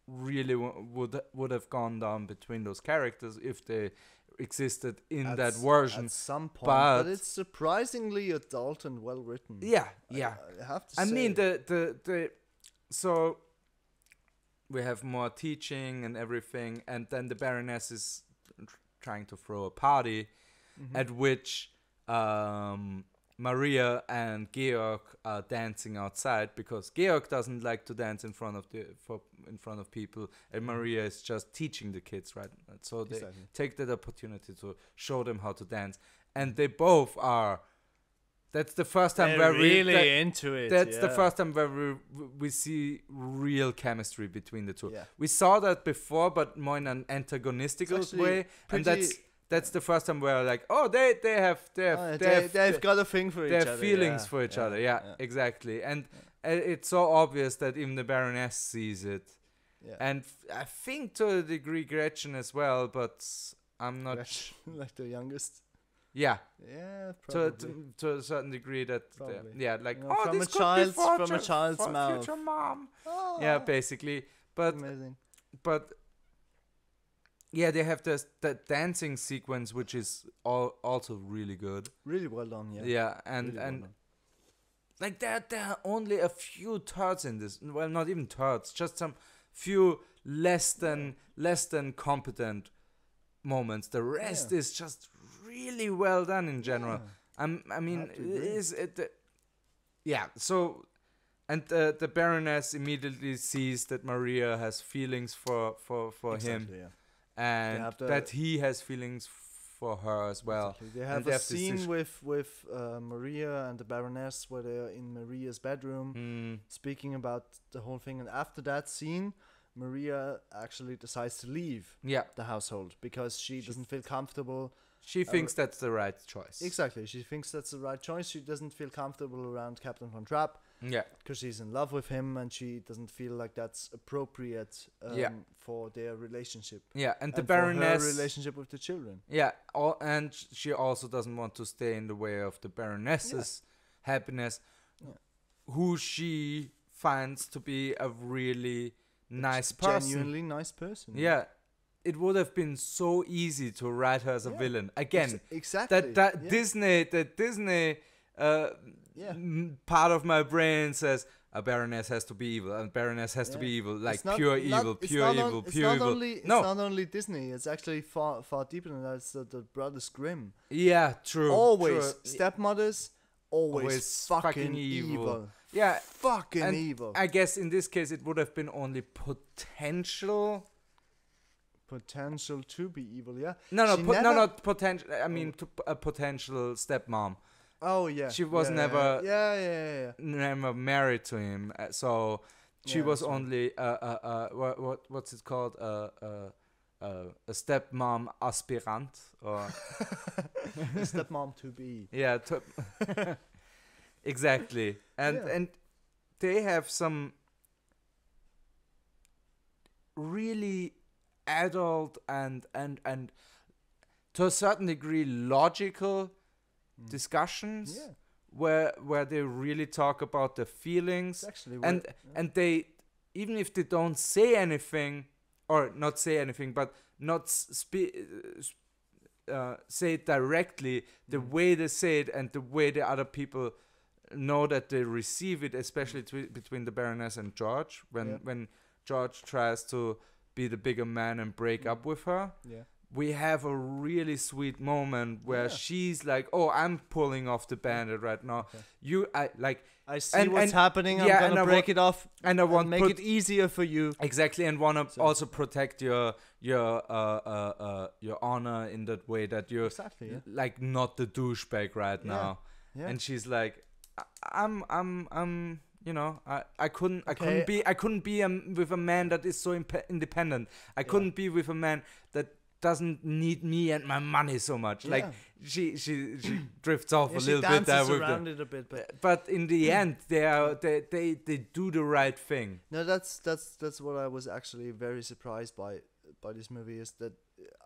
really w- would would have gone down between those characters if they existed in at that version at some point but, but- it's surprisingly adult and well written. Yeah yeah. I, have to i say. mean the the the so we have more teaching and everything and then the baroness is tr- trying to throw a party Mhm. at which um, Maria and Georg are dancing outside because Georg doesn't like to dance in front of the for in front of people, and mm. Maria is just teaching the kids, right? So they Exactly. take that opportunity to show them how to dance, and they both are. That's the first time They're where we really that- into it that's the first time where we we see real chemistry between the two. yeah We saw that before, but more in an actually way, and that's that's the first time where like, oh, they they have they have Oh, they, they, have, they've got a thing for they each have other. feelings yeah, for each yeah, other. Yeah, yeah, exactly. And it's so obvious that even the Baroness sees it, yeah. and I think to a degree Gretchen as well, but I'm not. Gretchen, <laughs> like the youngest. Yeah, Yeah, to, probably. to to a certain degree that uh, Probably. yeah, like You know, oh, from this a could child's- be from a child's mouth. future mom. Oh, Yeah, basically, but amazing. but yeah, they have this that dancing sequence, which is all also really good. Really well done. Yeah. Yeah, and really and done. like there there are only a few turds in this. Well, not even turds, just some few less than less than competent moments. The rest Yeah. is just really well done in general. Yeah. I'm, I mean, have to agree. is it? The, yeah. So, and the the Baroness immediately sees that Maria has feelings for for for him, yeah. And the- that he has feelings for her as well. Exactly. They have they a have scene with with uh, Maria and the Baroness where they're in Maria's bedroom Mm, speaking about the whole thing, and after that scene, Maria actually decides to leave yeah, the household because she She doesn't feel comfortable. she thinks that's the right choice. Exactly, she thinks that's the right choice. She doesn't feel comfortable around Captain Von Trapp Yeah, because she's in love with him, and she doesn't feel like that's appropriate um, Yeah. for their relationship. yeah, and the and for her Baroness. relationship with the children. Yeah, all, and she also doesn't want to stay in the way of the Baroness's happiness, Yeah. who she finds to be a really nice person. Genuinely nice person. Yeah, it would have been so easy to write her as a Yeah. villain again. Ex- exactly. that that yeah. Disney, that Disney uh, Yeah. part of my brain says a Baroness has to be evil, and Baroness has to be evil, like not- pure not- evil, pure on- evil, it's pure not evil. Only, it's no, not only Disney. It's actually far far deeper than that. It's the, the Brothers Grimm. yeah, true. always true. stepmothers. Always, Always fucking, fucking evil. evil. Yeah, Fucking evil. I guess in this case it would have been only potential. Potential to be evil. Yeah. No, no, po- no, not potential. I mean, to, a potential stepmom. Oh yeah. She was yeah, never- Yeah, yeah, yeah. yeah. Never married to him, uh, so she Yeah, was only uh, uh, uh, what, what what's it called? Uh, uh, uh, a stepmom aspirant, or <laughs> Stepmom to be. yeah, to <laughs> exactly. And and they have some really adult and and and to a certain degree logical. Discussions Yeah. where where they really talk about the It's feelings actually and where- and they even if they don't say anything or not say anything, but not speak. Uh, say it directly the Mm. way they say it and the way the other people know that they receive it especially twi- between the baroness and george when Yeah. when george tries to be the bigger man and break up Mm. with her Yeah. We have a really sweet moment where Yeah. she's like oh i'm pulling off the bandit right now Okay. you i like I see And- what's and- happening. I'm yeah, gonna and I break it off and i and want make it easier for you. exactly and want to So- also protect your your uh, uh uh your honor in that way that you're Exactly. Yeah. like not the douchebag right Yeah. now Yeah. and she's like I- i'm i'm i'm you know i i couldn't i Okay. couldn't be i couldn't be um, with a man that is so imp- independent i couldn't be with a man that doesn't need me and my money so much. Like Yeah. she she she drifts off Yeah, a little bit there around it a bit, but but in the end they are they, they they do the right thing. No, that's that's that's what I was actually very surprised by by this movie is that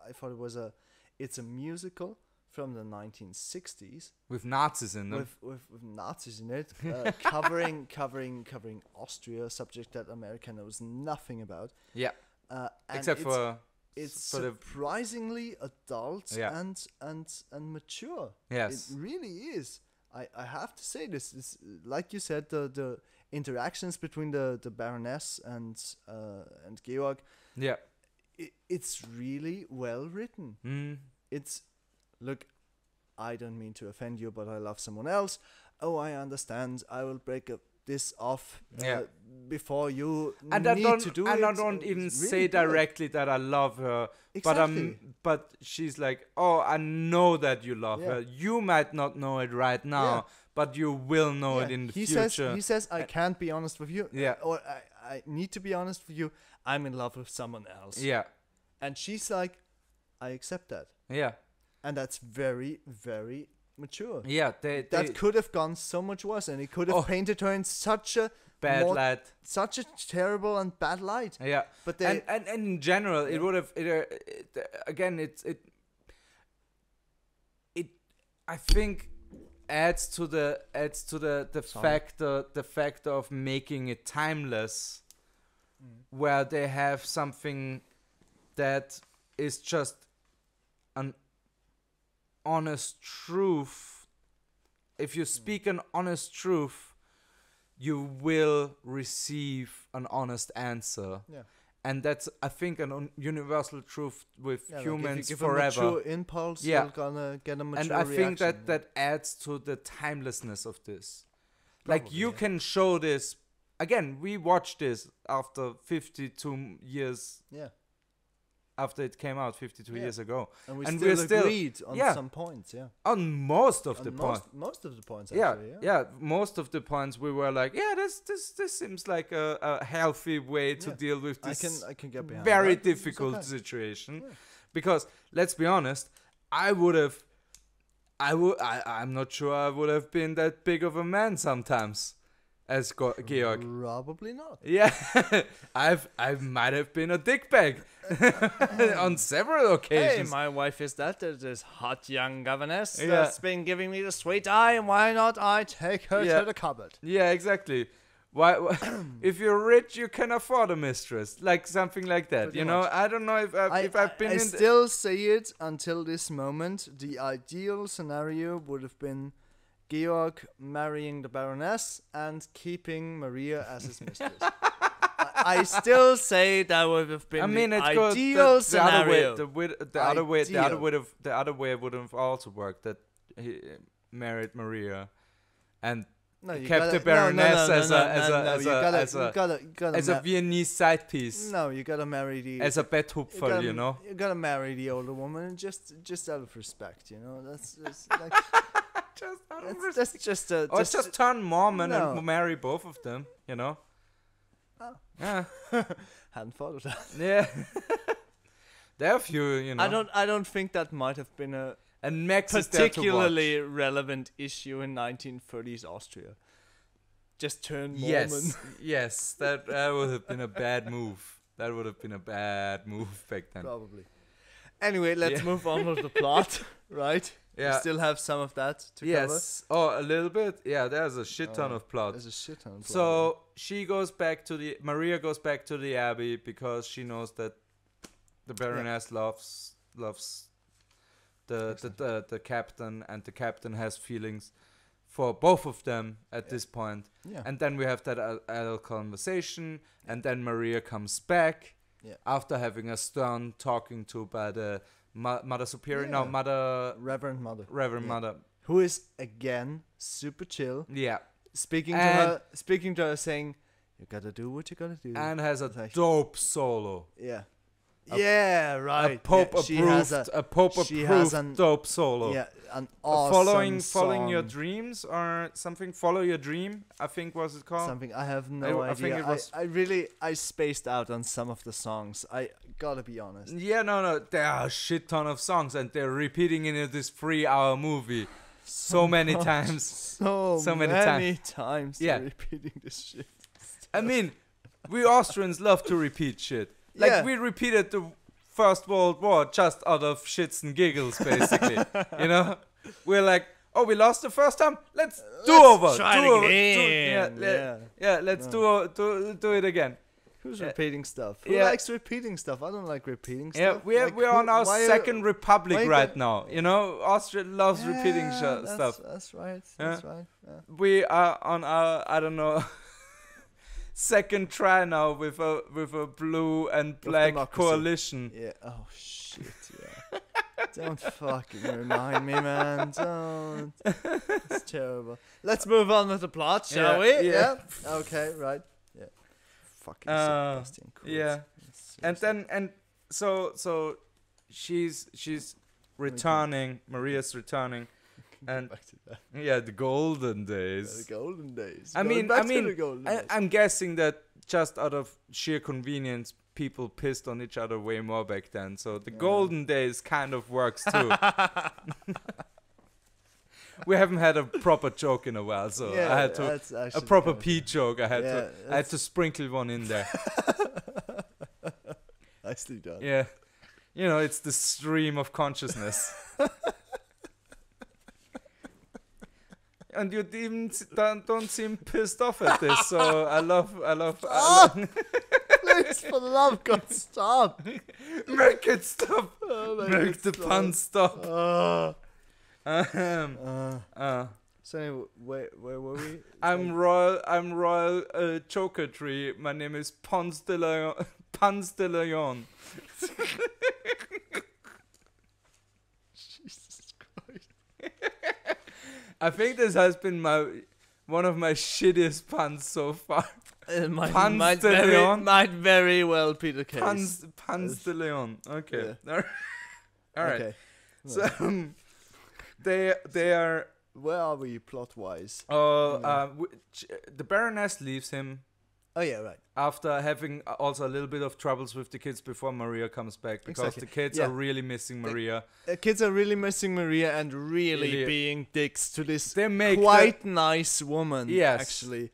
I thought it was a it's a musical from the 1960s with nazis in them. with, with with Nazis in it, uh, covering <laughs> covering covering Austria, a subject that America knows nothing about. yeah. Uh, except for it's for the- surprisingly adult Yeah. and and and mature. yes It really is. I, I have to say this is like you said the the interactions between the the Baroness and uh, and Georg. yeah It, it's really well written. mm. It's look. I don't mean to offend you, but I love someone else. Oh, I understand. I will break up this off uh, Yeah. before you and I need don't to do and it. I don't even really say directly that I love her Exactly. But um, but she's like, oh, I know that you love Yeah. her. You might not know it right now, Yeah. but you will know it in the he future. says he says I can't be honest with you. Yeah. Or I, I need to be honest with you. I'm in love with someone else. yeah, And she's like, I accept that. yeah, And that's very, very mature. yeah. They, they That could have gone so much worse, and it could have Oh. painted her in such a bad more- lad. such a terrible and bad light. Yeah, But they, and, and and in general, it Yeah. would have. It, uh, it, uh, again, it's it. It, I think, adds to the adds to the the Sorry. factor the factor of making it timeless, Mm. where they have something that is just an honest truth. If you speak an honest truth, you will receive an honest answer yeah. and that's I think an un- universal truth with Yeah, like humans if you give a forever. mature impulse, Yeah. you're gonna get a mature and I think that reaction. that adds to the timelessness of this. like you yeah. can show this again. We watched this after 52 years yeah, after it came out 52 Yeah. years ago and we and still we're still- agreed on yeah. some points. Yeah, on most of On the points. most of the points. Yeah, Actually, yeah, yeah, Most of the points we were like, yeah, this this this seems like a, a healthy way to Yeah. deal with I this can I can get behind. very that. Difficult okay. situation because let's be honest i would have i would I, i'm not sure i would have been that big of a man sometimes as Go- georg Probably not. yeah <laughs> i've i might have been a dickbag <laughs> on several occasions. Hey, occasions my wife is that. There's this hot young governess Yeah. that's been giving me the sweet eye, and why not I take her Yeah. to the cupboard? yeah exactly why, why <coughs> if you're rich you can afford a mistress like something like that Pretty you know much. i don't know if i've, I, if I've been I, I in the- still say it until this moment. The ideal scenario would have been Georg marrying the Baroness and keeping Maria as his mistress. <laughs> I, still say that would have been I mean, the it's ideal The, the other way, scenario. the, the other way, the other would the other way would have also worked. That he uh, married Maria, and no, you kept gotta, the Baroness as a- as a- as you a- as a- gotta, gotta as a Viennese side piece, no, you gotta marry the as a you Betthupferl, gotta, you know. you gotta marry the older woman just just out of respect, you know. That's just like, Just, out of that's, respect. that's just a oh, or just, turn Mormon No. and marry both of them, you know. Oh. Yeah, <laughs> hadn't thought of that. yeah. <laughs> there are a few, you know. I don't I don't think that might have been a And Max is there to particularly relevant issue in 1930s Austria. Just turn Mormon. Yes, <laughs> yes, that that would have been a bad move. That would have been a bad move back then. Probably. Anyway, let's Yeah. move on with the plot, right? We Yeah. still have some of that to yes. Oh, a little bit. Yeah, there's a shit ton Oh, of cover. plot. There's a shit ton of plot. So she goes back to the Maria goes back to the abbey because she knows that the Baroness loves loves the, the the the captain, and the captain has feelings for both of them at Yeah. this point. Yeah. And then we have that ad- adult conversation, and then Maria comes back Yeah. after having a stern talking to by the mo- mother superior, no mother Reverend Mother. Reverend Yeah. Mother. Who is again super chill. Yeah, Speaking to her speaking to her saying, You gotta do what you gotta do. and has a like- dope solo. yeah. A- yeah, right. a Pope yeah, she approved, a, a, Pope she approved an- dope solo. yeah, an awesome following following your dreams or something. Follow your dream. I think was it called. Something I have no I think idea. it was- I, I really I spaced out on some of the songs. I gotta be honest. Yeah, no, no. There are a shit ton of songs, and they're repeating in this three-hour movie so many much, times. <laughs> So, So many many, times. Yeah. repeating this shit. I mean, we Austrians love to repeat shit. Like Yeah. we repeated the First World War just out of shits and giggles, basically. <laughs> you know, we're like, oh, we lost the first time. Let's do Let's over. try do it over, do- again. yeah, le- Yeah. yeah, Let's do, o- do do it again. Who's Yeah. repeating stuff? Who Yeah. likes repeating stuff? I don't like repeating Yeah, stuff. we're Like, we're who- on our why are- second republic why you right got- now. You know, Austria loves repeating sh- that's, stuff. That's right. Yeah. That's right. Yeah. we are on our I don't know <laughs> second try now with a with a blue and black coalition. Yeah. Oh shit. Yeah. Don't fucking remind me, man. Don't. It's terrible. Let's move on with the plot, shall Yeah, we? yeah. Okay. Right. Yeah. Fucking Uh, Sebastian Kurz. yeah. And then and so so she's she's returning. Maria's returning. <laughs> and- back to that. Yeah, the golden days. The golden days. I Going mean, I mean, I, I'm guessing that just out of sheer convenience, people pissed on each other way more back then. So the Yeah. golden days kind of works <laughs> too. we haven't had a proper joke in a while, so yeah, I had to a proper of- joke. I had Yeah, to I had to sprinkle one in there. <laughs> Nicely done. yeah, you know, it's the stream of consciousness. And you even don't, don't seem pissed off at this, so I love, I love, I love Please, for the love of God, stop! make it stop, Oh, make the pun stop. Uh, Um, uh, uh, so anyway, where, where were we? I'm royal, I'm royal uh, choker tree. My name is Pons de Leon. <laughs> Pons de Leon. <laughs> Jesus Christ. I think this has been my one of my shittiest puns so far. <laughs> It might, Pans might, de very, Leon? might very well be the case. Pons, Pons de Leon. Okay. All right. Okay. <laughs> So um, they they are. Where are we plot wise? Uh, Yeah. uh, the Baroness leaves him Oh, yeah, right. after having uh, also a little bit of troubles with the kids before Maria comes back because Exactly. the kids Yeah. are really missing Maria. the, kids are really missing Maria and really Really- being dicks to this They make the- quite nice woman. Yes. actually,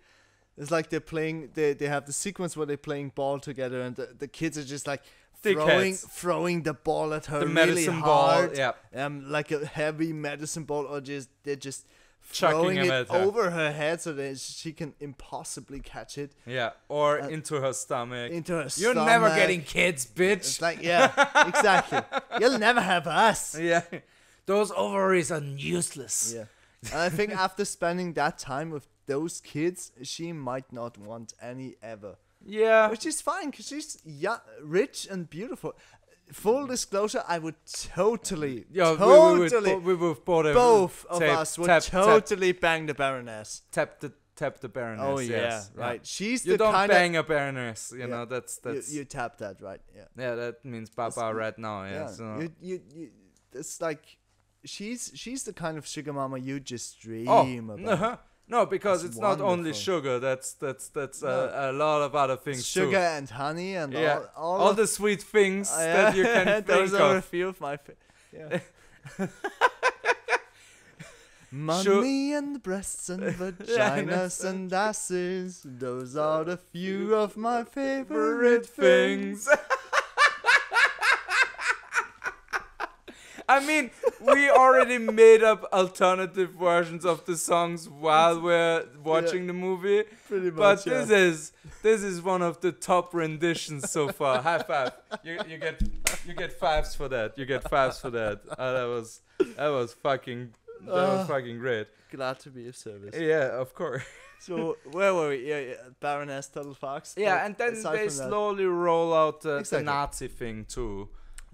it's like they're playing. They they have the sequence where they're playing ball together, and the, the kids are just like throwing throwing the ball at her the really medicine ball. hard, Yeah. um, like a heavy medicine ball, or just they're just throwing it her. over her head so that she can impossibly catch it Yeah. Or Uh, into her stomach. into her. You're never getting kids, bitch. It's like yeah, exactly. <laughs> You'll never have us. yeah. Those ovaries are useless. Yeah. And I think after spending that time with those kids, she might not want any ever. Yeah. Which is fine because she's yeah, rich and beautiful. Full disclosure, I would totally, Yeah, we, we, totally, would, we would both, both of tape- us would tap, tap, totally bang the Baroness. tap the tap the baroness. oh yeah, yes. right. She's You the don't bang a baroness. You Yeah. know that's that's you, you tap that right. Yeah. yeah that means Baba That's- right now. Yeah. Yeah. So. You, you, you, it's like she's she's the kind of sugar mama you just dream oh about. uh-huh. No, because It's not only sugar. That's that's that's a, lot of other things Sugar too. and honey and Yeah. all, all, All the sweet things Uh, that you yeah, <laughs> can Those think are a few of my. Fa- yeah. <laughs> Money Sure. and breasts and <laughs> vaginas and asses. Those are a few of my favorite things. I mean, we already made up alternative versions of the songs while we're watching the movie, Pretty much. but yeah. this is this is one of the top renditions so far. High five. You you get you get fives for that. You get fives for that. Uh, that was that was fucking that was Uh. fucking great. Glad to be of service. Yeah, of course. So where were we? Yeah, yeah Baroness Tuttle Fox. Yeah, and then they that- slowly roll out the, Exactly. the Nazi thing too.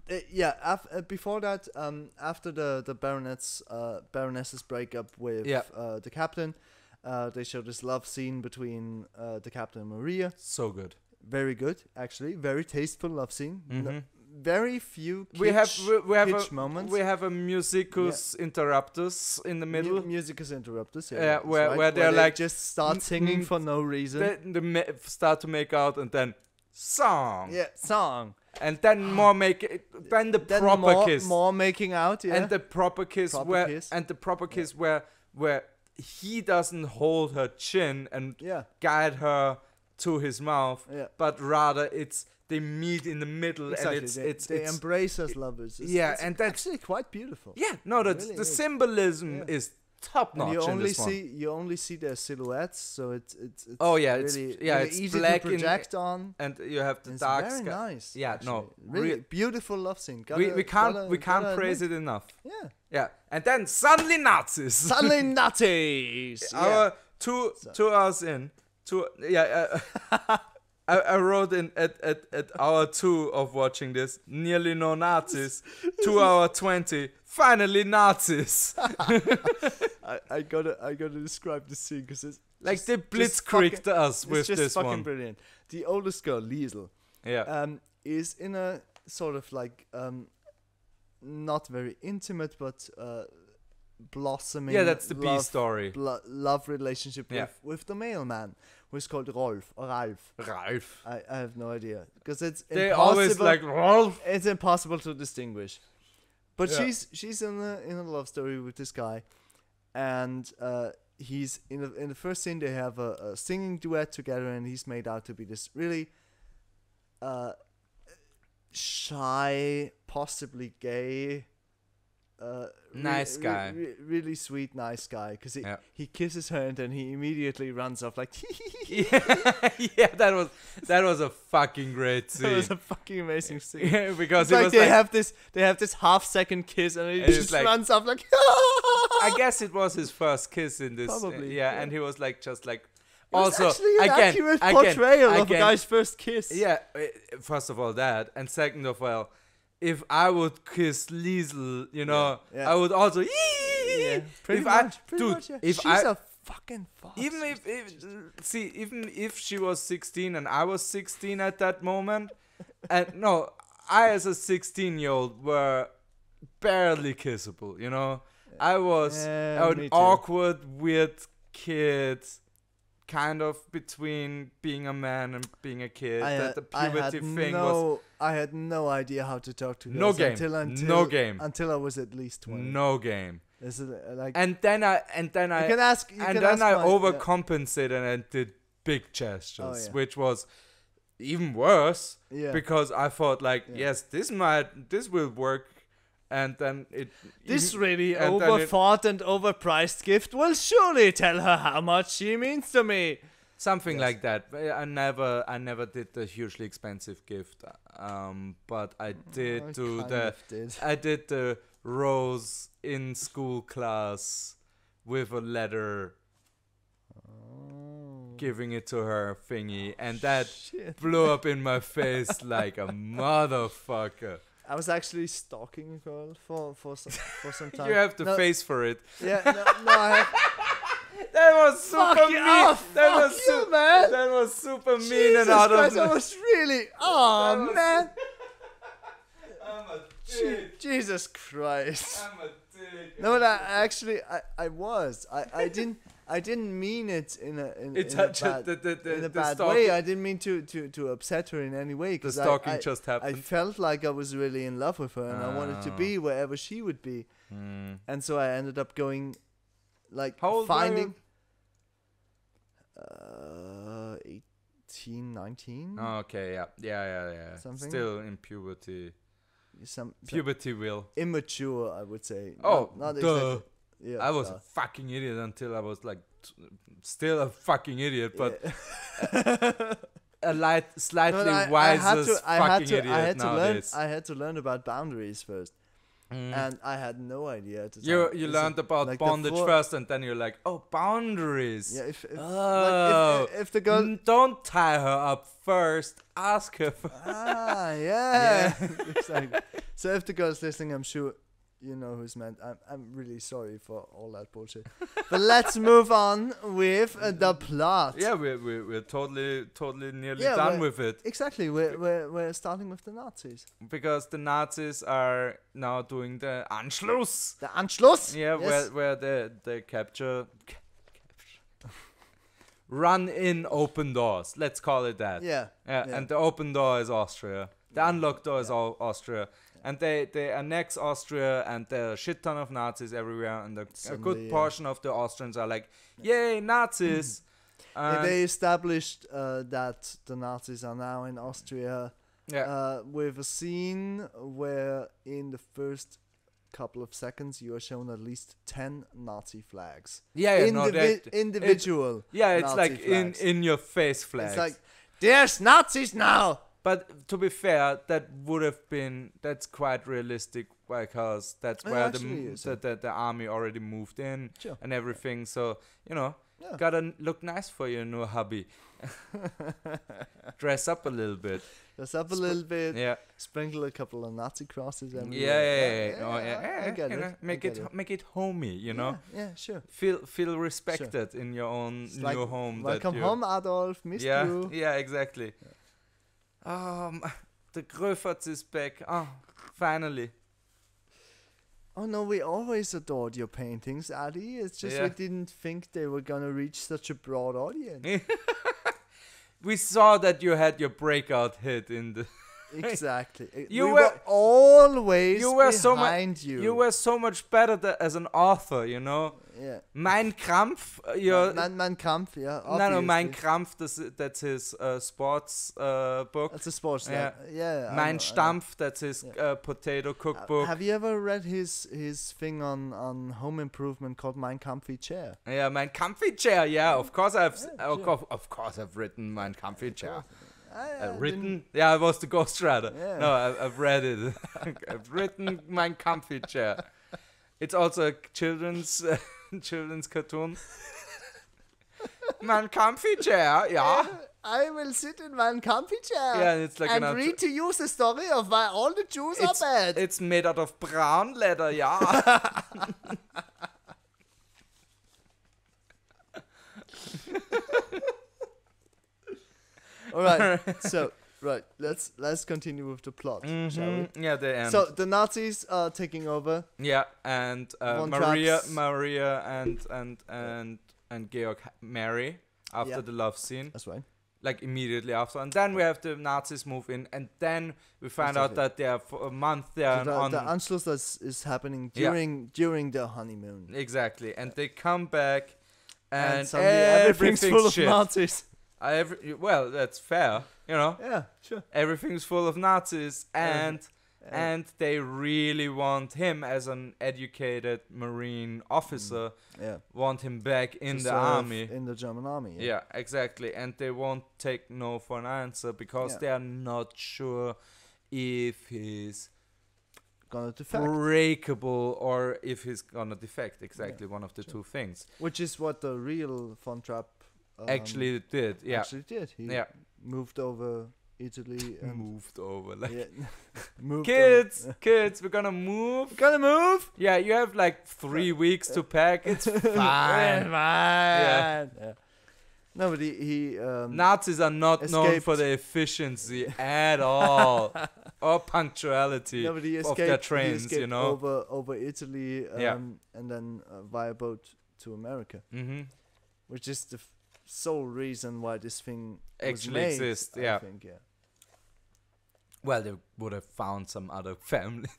Uh, yeah, af- uh, before that, um, after the the baronet's uh, baroness's breakup with Yeah. uh, the captain, uh, they show this love scene between uh, the captain and Maria. So good. Very good, actually. Very tasteful love scene. No- Mhm. very few. Kitsch, we have we, we have kitsch a, moments. we have a musicus interruptus in the middle. Mu- music is interrupted. Yeah, Yeah, that's where- where they're they like, just start singing mm, for no reason. They, they ma- start to make out and then song. yeah, song. And then more make it, then the Then proper more, kiss. more making out. Yeah. And the proper kiss Proper where kiss. and the proper kiss where where he doesn't hold her chin and yeah, guide her to his mouth, yeah. but rather it's they meet in the middle Exactly. and it's they, it's, they it's embrace as lovers. It's, yeah, it's and that's- actually quite beautiful. yeah no the really the is. symbolism Yeah. is top notch you only this one. see you only see their silhouettes, so it's it's, it's Oh, yeah, it's- yeah, really it's easy black to in- on. and you have the It's dark very sky. nice. Yeah, no, really real- beautiful love scene. we, Gotta- we can't gotta- we can't praise admit. it enough. Yeah, Yeah, and then suddenly Nazis. <laughs> suddenly Nazis. <laughs> yeah. Our two two hours in, two yeah. Uh, <laughs> I, I wrote in at, at, at hour two of watching this, nearly no Nazis. two hour twenty, finally Nazis. <laughs> <laughs> I, I gotta I gotta describe the scene because it's like just- they blitzkrieged us it's with just this fucking one. brilliant. The oldest girl, Liesl, Yeah, um, is in a sort of like um, not very intimate but uh, blossoming. yeah, that's the B story. love relationship Yeah. with with the mailman, who is called Rolf or Ralph. Ralph. I, I have no idea because it's They impossible. always like Rolf. it's impossible to distinguish. But Yeah. she's she's in a in a love story with this guy, and uh, he's in the in the first scene they have a, a singing duet together, and he's made out to be this really uh, shy, possibly gay. Uh, Nice re- guy. re- really sweet, nice guy. Because he, Yeah. he kisses her and then he immediately runs off like. <laughs> yeah, <laughs> yeah, that was that was a fucking great scene. <laughs> that was a fucking amazing scene. Yeah, because like they like, have this they have this half second kiss and he And just like- runs off like I guess it was his first kiss in this. uh, Probably, yeah, yeah. and he was like just like. Also, actually an again, accurate again, portrayal of a guy's first kiss. Yeah, uh, first of all that, and second of all, if I would kiss Liesl, you know, yeah. I would also. yeah, pretty if I- much. pretty dude, much, yeah. if she's I- a fucking fox. even if, if see, even if she was 16 and I was 16 at that moment, <laughs> and no, I as a 16 year old were barely kissable, you know. I was Yeah, an awkward, weird kid, kind of between being a man and being a kid. I that had, the I puberty had thing no, was I had no idea how to talk to girls No game. until, until No game. until I was at least twenty. no game. This is, uh, like And then I and then you I can ask. You and can then ask I my- yeah. overcompensated and did big gestures, Oh, yeah. which was even worse Yeah. because I thought like, Yeah. yes, this might, this will work, and then it. This really and overthought and overpriced gift will surely tell her how much she means to me. something Yes. like that. I never, I never did the hugely expensive gift, um, but I did I do the, did. I did the rose in school class with a letter, Oh. giving it to her thingy, and that Shit. blew up in my face like a <laughs> motherfucker. I was actually stalking a girl for for some for some <laughs> time. You have the no, face for it. Yeah, no, no I have. <laughs> That was super Fuck mean. you off, that fuck was you, su- man. That was super mean Jesus and out Christ, of. I was really. Oh <laughs> That was- man, I'm a dick. Jesus Christ. I'm a dick. No, but I actually I, I was I, I didn't I didn't mean it in a in, in a <laughs> bad, the, the, the, in a bad stalking, way. I didn't mean to, to, to upset her in any way. the 'cause I- stalking I, just I felt like I was really in love with her and I wanted to Ah. be wherever she would be. Hmm. And so I ended up going, like, finding. Uh, 18, 19? Oh, okay, yeah, yeah, yeah, yeah. Something? Still in puberty. Some, some Puberty will. immature, I would say. Oh, not, not duh. exactly. Yeah, I was a fucking idiot until I was like, t- still a fucking idiot, but Yeah. <laughs> a light, slightly But I, I wiser had to, I had fucking to, idiot I had to learn. I had to learn about boundaries first, Mm. and I had no idea. You you learned it about like bondage first, and then you're like, oh, boundaries. Yeah, if, if, oh, like, if, if the girl, don't tie her up first. Ask her. <laughs> First. ah, yeah, exactly. <laughs> So if the girl's listening, I'm sure you know who's meant. I'm, I'm really sorry for all that bullshit. but let's <laughs> move on with uh, the plot. Yeah, we're, we're we're totally totally nearly Yeah, done with it Exactly. We're, we're, we're starting with the Nazis. because the Nazis are now doing the Anschluss. The Anschluss. Yeah, Yes. where where they they capture. <laughs> Run in open doors. Let's call it that. Yeah. Yeah, Yeah. and the open door is Austria. The unlocked door is all Austria. And they, they annex Austria, and there are a shit ton of Nazis everywhere. And a, a good yeah. portion of the Austrians are like, "Yay, Nazis!" <clears throat> And- they established uh, that the Nazis are now in Austria yeah, uh, with a scene where in the first couple of seconds you are shown at least 10 Nazi flags. yeah, yeah, no, that, individual. yeah. It's Nazi like in in your face flags. It's like, there's Nazis now! But to be fair, that would have been that's quite realistic because that's Yeah, where the, actually m- is, the, the the army already moved in Sure. and everything. So you know, Yeah. gotta look nice for your new hubby. <laughs> Dress up a little bit. Dress up a Spr- little bit, Yeah, sprinkle a couple of Nazi crosses yeah, everywhere. yeah, yeah. yeah. Oh, yeah. I- I yeah, get it. know, I make get it, make it homey. You know, Yeah, yeah, sure. feel feel respected in your own It's new like, home. Welcome home, Adolf. Missed Yeah, you. <laughs> yeah, exactly. Um, <laughs> the Gröfaz is back. Oh, finally. Oh no, we always adored your paintings, Addy. It's just we didn't think they were gonna reach such a broad audience. <laughs> we saw that you had your breakout hit in the <laughs> exactly. You we were- were, always you were so mu- you. you were so much better tha- as an author you know yeah. mein krampf uh, your Man, Mein Kampf, yeah. no no mein obviously. krampf that's, that's his uh, sports uh, book That's a sports Yeah. yeah. yeah. Mein know, stampf that's his Yeah. uh, potato cookbook Have you ever read his his thing on on home improvement called Mein Comfy Chair? yeah mein comfy chair yeah of course i've of, sure. course, of course i've written mein comfy chair I, I uh, didn't- written yeah i was the ghostwriter Yeah. no I, i've read it. <laughs> I've written mein comfy chair. It's also a children's uh, <laughs> children's cartoon. Mein comfy chair yeah I will sit in my comfy chair Yeah, and it's like and an read to you the story of why all the Jews it's, are bad. it's made out of brown leather yeah All right, <laughs> so right, let's let's continue with the plot, shall we? Mhm, yeah the end So the Nazis are taking over. yeah and uh, Von maria Trapp's- maria and and and and georg ha- marry after Yeah. the love scene That's right. like immediately after and then we have the nazis move in and then we find out Exactly. that they are for a month they are So the, on the Anschluss is, is happening Yeah. during during the honeymoon, exactly and they come back and, suddenly everything's full of shit. Nazis. Every, well that's fair you know Yeah, sure. everything's full of nazis and Uh, and they really want him as an educated marine officer yeah, want him back in to the army in the German army. yeah. exactly and they won't take no for an answer because Yeah. they are not sure if he's gonna defect, breakable or if he's gonna defect exactly one of the sure. two things which is what the real Von Trapp um, actually did yeah actually did. He yeah moved over Italy and <laughs> moved over like yeah, <laughs> moved kids over. <laughs> kids we're gonna move gonna move. yeah you have like three weeks to pack it's fine fine. Yeah. No, but he, he um, Nazis are not known for their efficiency at all or punctuality no, he of escaped, their he trains, you know. over over Italy, um, Yeah. and then uh, via boat to America, hmm which is the sole reason why this thing was Actually made, exists, I yeah. think, yeah. Well, they would have found some other <laughs> family,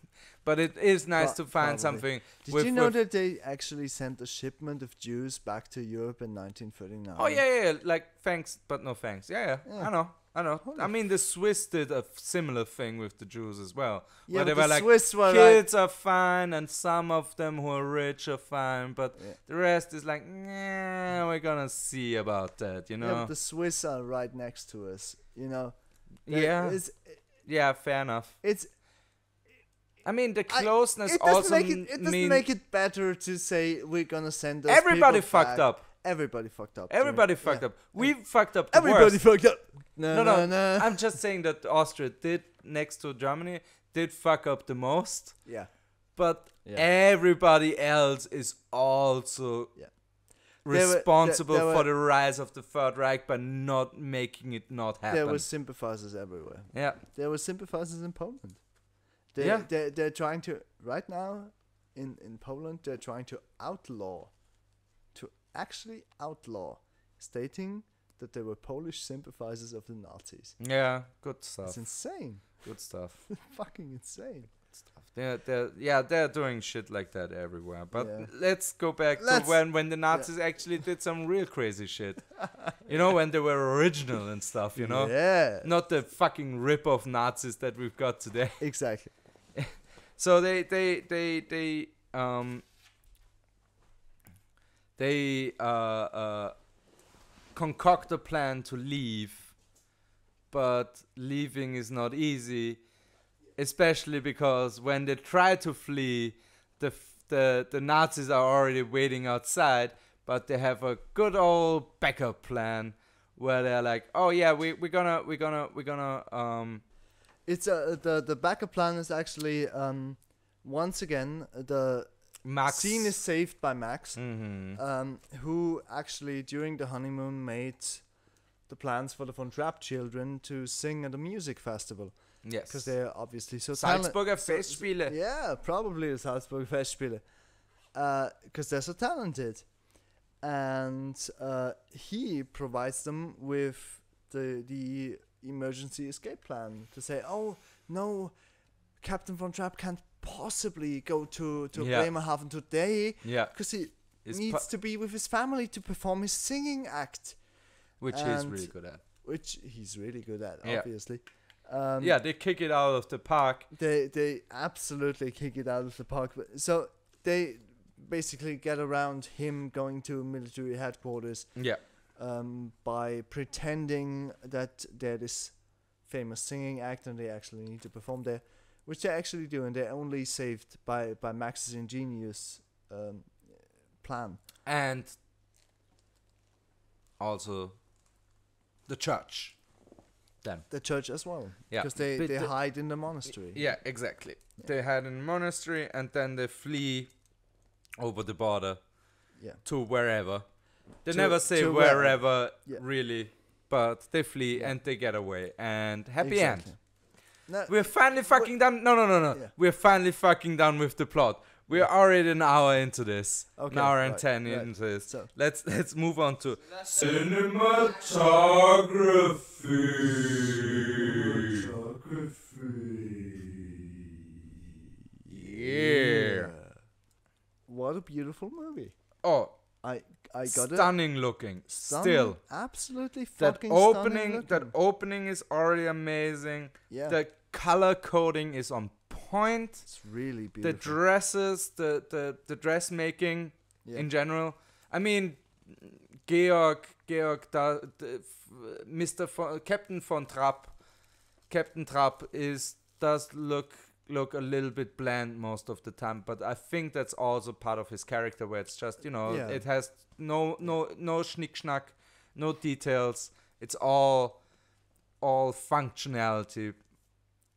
but it is nice Pro- to find probably. something. Did with, you know that they actually sent a shipment of Jews back to Europe in 1939? Oh yeah, yeah, yeah, like thanks, but no thanks. Yeah, yeah, Yeah. I know. I don't know. I mean, the Swiss did a similar thing with the Jews as well. Yeah, they the were like, Swiss were like, kids are fine, and some of them who are rich are fine, but Yeah. the rest is like, nah, we're gonna see about that, you know? but the Swiss are right next to us. You know. That Yeah, It's, yeah, fair enough. it's I mean, the I- closeness it also make it. It doesn't mean make it better to say we're gonna send those everybody fucked back. up. Everybody fucked up. Everybody fucked yeah. up. We fucked up the Everybody worst. fucked up. No, No, no, no, no. <laughs> I'm just saying that Austria did next to Germany did fuck up the most, yeah. but Yeah. everybody else is also Yeah. There were- there- responsible there for were- the rise of the Third Reich by not making it not happen. There were sympathizers everywhere. yeah, There were sympathizers in Poland. They, Yeah. They're, they're trying to right now in in Poland. They're trying to outlaw, to actually outlaw, stating that they were Polish sympathizers of the Nazis. yeah, good stuff. It's insane. Good stuff. <laughs> Fucking insane. stuff. They're, they're, yeah, they're doing shit like that everywhere. But Yeah. let's go back Let's- to when, when the Nazis actually did some real crazy shit. you know, when they were original and stuff, you know? Yeah. Not the fucking rip-off Nazis that we've got today. <laughs> Exactly. So they, they, they, they, um, they, uh, uh, concoct a plan to leave, but leaving is not easy, especially because when they try to flee, the the the Nazis are already waiting outside, but they have a good old backup plan where they're like, "Oh yeah, we we're gonna we're gonna we're gonna um It's uh, the the backup plan is actually um once again the Max scene is saved by Max. hmm um, who actually during the honeymoon made the plans for the Von Trapp children to sing at a music festival yes because they're obviously so talented. Salzburger Festspiele. Yeah, probably the Salzburg Festspiele. Because they're so talented. And uh, he provides them with the the emergency escape plan to say, oh, no, Captain Von Trapp can't possibly go to, to Yeah. Bremerhaven today Yeah, because he It's needs to be with his family to perform his singing act, which he's really good at. which he's really good at, Yeah. obviously. Um, yeah, they kick it out of the park. they they absolutely kick it out of the park. So they basically get around him going to military headquarters Yeah, um, by pretending that they're this famous singing act and they actually need to perform there, which they actually do, and they're only saved by by Max's ingenious um, plan. and also the church. Then The church as well, Yeah. because they But they the- hide in the monastery. yeah, exactly. They had a monastery, and then they flee over the border Yeah. to wherever. They To- never say to where- wherever Yeah. really, but they flee Yeah. and they get away, and happy Exactly. end. No, We're finally fucking done. No, no, no, no. Yeah. We're finally fucking done with the plot. We're already an hour into this. Okay, an hour and right, ten right. into this. So- let's let's move on to cinematography. Yeah. What a beautiful movie. Oh, I I got it. stunning looking. Still, absolutely that fucking stunning opening, that opening is already amazing. yeah, The color coding is on point. it's really beautiful. The dresses, the the the dressmaking. yeah. in general. I mean, Georg, Georg, da, the, Mr. Von, Captain von Trapp, Captain Trapp is does look look a little bit bland most of the time, but I think that's also part of his character, where it's just you know Yeah. it has no no no schnick schnack, no details. It's all all functionality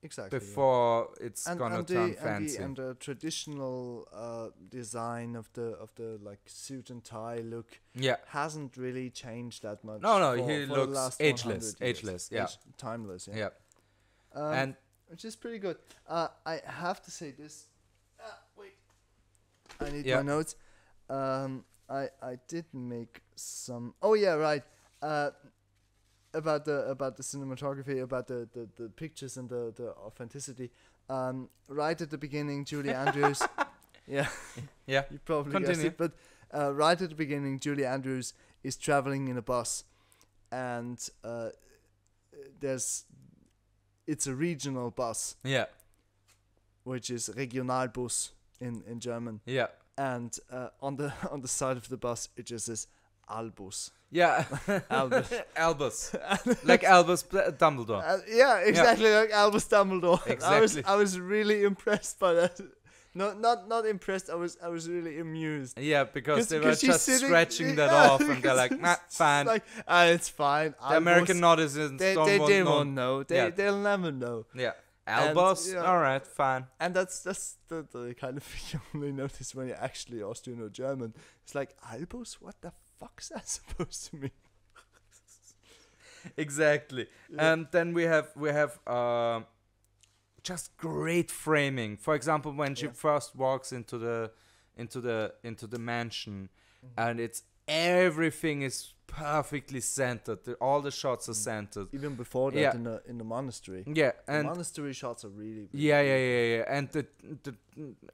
exactly. yeah. before it's and, gonna and turn the, fancy. And the, and the traditional uh, design of the of the like suit and tie look yeah, hasn't really changed that much. No, no, for- he for looks last ageless, ageless, yeah. Age- timeless. Yeah, yeah, Um, and which is pretty good. Uh, I have to say this. Ah, wait. I need Yeah. my notes. Um, I I did make some. Oh yeah, right. Uh, about the about the cinematography, about the, the, the pictures and the the authenticity. Um, right at the beginning, Julie <laughs> Andrews. yeah, yeah, <laughs> you probably Continue. guessed it. But uh, right at the beginning, Julie Andrews is traveling in a bus, and uh, there's it's a regional bus, Yeah, which is Regionalbus in in German, yeah, and uh, on the <laughs> on the side of the bus it just says Albus. yeah. <laughs> Albus. Albus, <laughs> like Albus Pl- Dumbledore. Uh, yeah, exactly like Albus Dumbledore. <laughs> I was Exactly. I was really impressed by that. No, not not impressed. I was I was really amused. Yeah, because they were just sitting- scratching that yeah, off, and they're like, nah, it's fine. Like, ah, it's fine. the American notices they don't they, they no- won't know. They Yeah. they'll never know. Yeah, And, Albus. yeah. All right, fine. And that's that's the, the kind of thing you only notice when you're actually Austrian or German. It's like Albus. What the fuck's that <laughs> supposed to mean? exactly. Yeah. And then we have we have um just great framing. For example, when she Yeah. first walks into the into the into the mansion, Mm-hmm. and it's everything is perfectly centered. The, all the shots are Mm. centered. Even before that, Yeah. in the in the monastery, Yeah, the and monastery shots are really. really yeah, yeah, yeah, yeah. And the the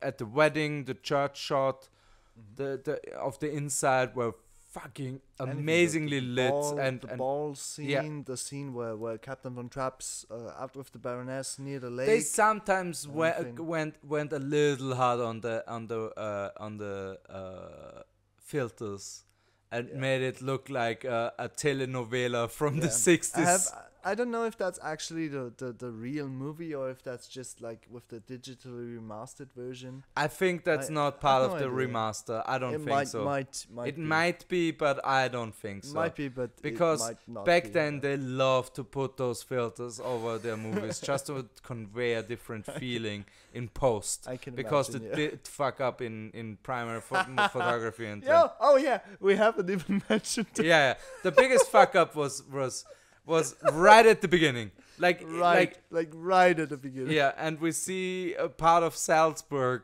at the wedding, the church shot, Mhm. the the of the inside were fucking the- amazingly the lit ball, and, the and ball scene, yeah. the scene where, where Captain von Trapp's uh, out with the Baroness near the lake. they sometimes went, went went a little hard on the on the uh, on the uh, filters and Yeah. made it look like a, a telenovela from the Yeah. 60s. I don't know if that's actually the, the, the real movie or if that's just like with the digitally remastered version. I think that's I- not part of no the idea. remaster. I don't it think might, so. might might it be. might be, but I don't think so. might be, but it because might not Back be, then, yeah. they loved to put those filters over their movies <laughs> just to convey a different feeling in post. I can Because imagine, they yeah. did fuck up in, in primary pho- <laughs> photography and Yeah. Oh yeah, we haven't even <laughs> mentioned. yeah, yeah. The biggest fuck up was was was right at the beginning. Like Right, like like, right at the beginning. yeah, and we see a part of Salzburg.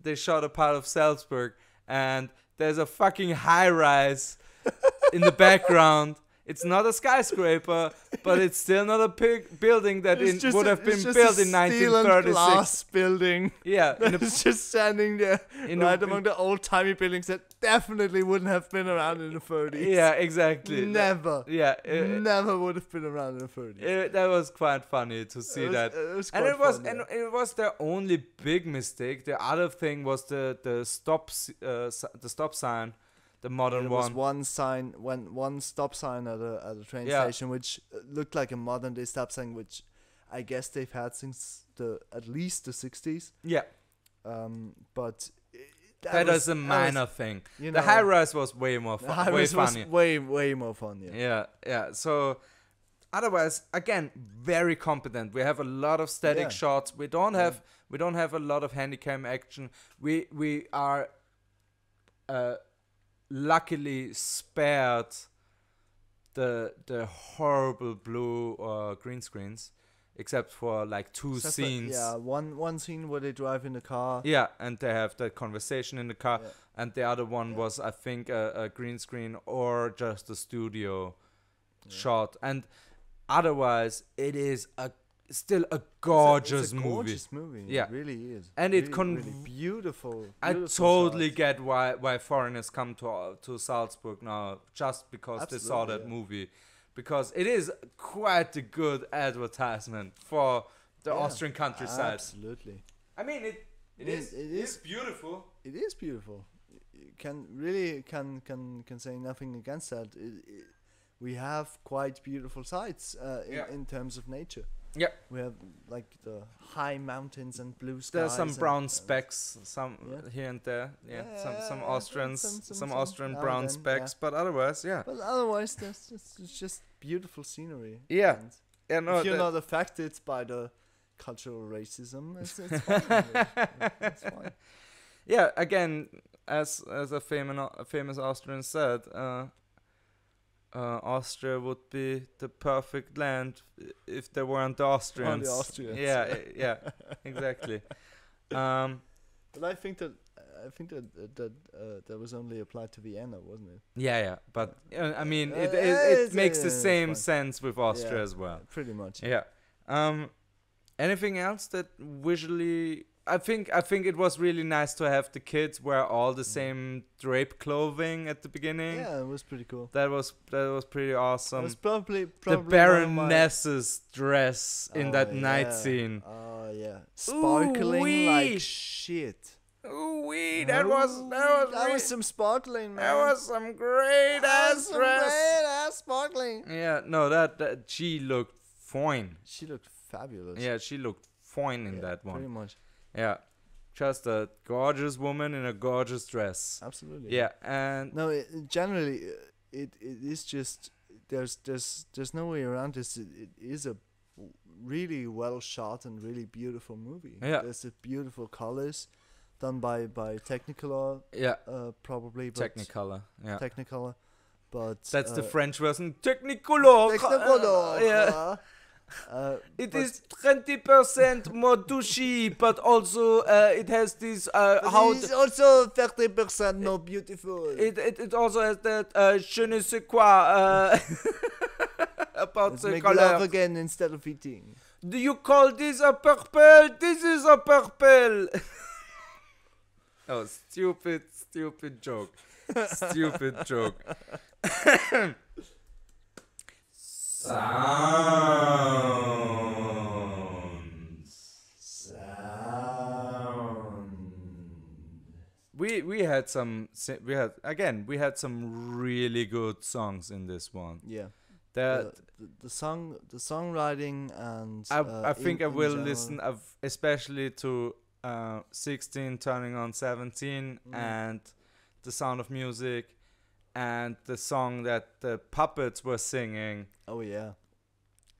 They shot a part of Salzburg, and there's a fucking high rise in the <laughs> background. It's not a skyscraper, but it's still not a big building that in, would a- have it's been built a in steel and 1936. glass building. Yeah, <laughs> It's just standing there, in right a, among the old timey buildings that definitely wouldn't have been around in the 30s. yeah, exactly. Never. Yeah, it, Never would have been around in the 30s. it- that was quite funny to see was- that. It was and it was fun, and it was their only big mistake. The other thing was the the stop uh, the stop sign, the modern There was one. one sign, one one stop sign at a at a train Yeah. station, which uh, looked like a modern day stop sign, which I guess they've had since the at least the 60s. Yeah, Um, but i- that, that was, is a that was- minor thing. you know, The high rise was way more fun, high way rise was funny. way way more fun. Yeah. Yeah, yeah. So otherwise, again, very competent. We have a lot of static Yeah. shots. We don't Yeah. have we don't have a lot of handycam action. We we are uh, luckily spared the the horrible blue uh, green screens, except for like two Except for- scenes. yeah, one one scene where they drive in the car. Yeah, and they have the conversation in the car, Yeah. and the other one Yeah. was, I think, a, a green screen or just a studio Yeah. shot. And otherwise, it is a still a It's a- gorgeous it's a movie. gorgeous movie. Yeah. it really is. And it really, con- really beautiful. I totally get why why foreigners come to uh, to Salzburg now just because they saw that yeah. movie, because it is quite a good advertisement for the Yeah, Austrian countryside. Absolutely. I mean, it it It- is it it is- is beautiful. It is beautiful. You can really can can can say nothing against that. It, it, we have quite beautiful sites uh, in, Yeah. in terms of nature. Yeah. We have like the high mountains and blue skies. There's some brown uh, specks, some yeah. here and there. Yeah, Yeah, some some Austrians, some- some, some- Austrian brown specks, but otherwise, yeah, But otherwise, there's just, it's just beautiful scenery. Yeah. And yeah. No, if you're not affected by the cultural racism, it's, it's <laughs> fine. yeah. It's fine. yeah. Again, as as a famous a famous Austrian said, uh, uh, Austria would be the perfect land if there weren't the Austrians. Austrians. Yeah, <laughs> yeah, exactly. Um, But I think that I think that that that, uh, that was only applied to Vienna, wasn't it? yeah, yeah, but uh, I mean, Uh, it it, it makes the same sense with Austria Yeah. as well. Pretty much. Yeah. Um, anything else that visually I think I think it was really nice to have the kids wear all the mm. same drape clothing at the beginning. Yeah, it was pretty cool. That was that was pretty awesome. it was probably, the probably one of my- Baroness's dress oh, in Oh, that night scene. Oh yeah, sparkling Ooh-wee. like shit. Ooh wee, that was that was that re- was some sparkling, man. that was some great That ass some dress. great ass sparkling. Yeah, no, that, that she looked fine. She looked fabulous. Yeah, she looked fine in Yeah, that one. Pretty much, Yeah, just a gorgeous woman in a gorgeous dress. absolutely. Yeah, and No, it, generally, uh, it it is just there's there's there's no way around this. It, it is a really well shot and really beautiful movie. Yeah. there's a beautiful colors done by by Technicolor, yeah, uh, probably. But Technicolor. Yeah, Technicolor, but that's the uh, French version. Technicolor. Technicolor. <laughs> yeah. Uh, It is twenty percent more douchey, but also uh, it has this uh, how it is also thirty percent more beautiful. it, it it also has that uh, je ne sais quoi uh, <laughs> about Let's the make color. love again instead of eating. Do you call this a purple? This is a purple. <laughs> oh, stupid, stupid joke. <laughs> stupid joke. Sounds. We we had some we had again we had some really good songs in this one. Yeah. That the, the, the song, the songwriting, and I, uh, I think in- I will listen of especially to uh, 16 turning on 17 Mm. and the sound of music and the song that the puppets were singing. Oh yeah.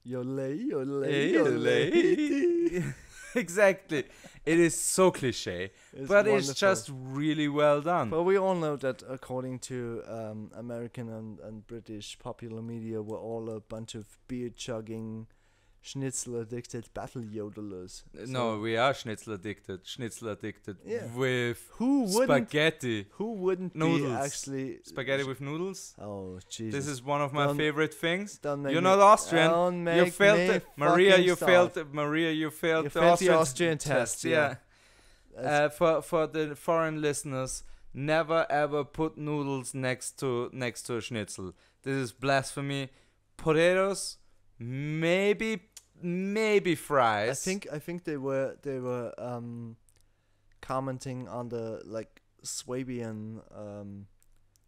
Yole, yole, Hey, yole. <laughs> exactly. It is so cliche It's but it's just really well done. But we all know that according to um, American and, and British popular media, we're all a bunch of beer chugging, schnitzel addicted battle yodelers. no we are schnitzel addicted schnitzel addicted Yeah. with who wouldn't? spaghetti Who wouldn't Noodles. be actually spaghetti with noodles Oh Jesus! this is one of my Don't- favorite things make You're not Austrian. Don't you failed me Maria. You stop. failed Maria. You failed You the failed the Austrian, Austrian test, yeah. That's- Uh, for for the foreign listeners, never ever put noodles next to next to a schnitzel. This is blasphemy. Potatoes, maybe maybe fries. I think I think they were they were um commenting on the like Swabian um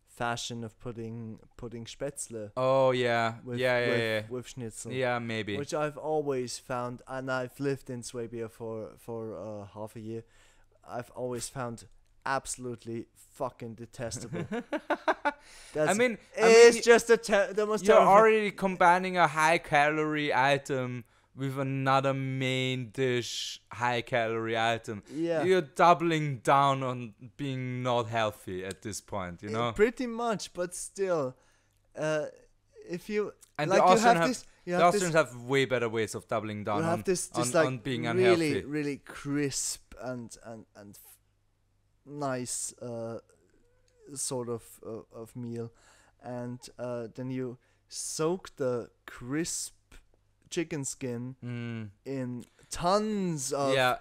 fashion of putting putting spätzle Oh yeah, with yeah, yeah, with, yeah. with schnitzel. Yeah, maybe. Which I've always found and I've lived in Swabia for for uh, half a year. I've always found absolutely fucking detestable. <laughs> I mean, I it's mean, just a ter- the most you're already combining a high calorie item with another main dish high calorie item. yeah. You're doubling down on being not healthy at this point, you Eh, know? pretty much, but still, uh, if you And like, the you Austrians have, have, this, you the Austrians this, have way better ways of doubling down on, have this, on, like on being really, unhealthy. really crisp and and and f- nice uh, sort of uh, of meal, and uh, then you soak the crisp chicken skin Mm, in tons of yeah,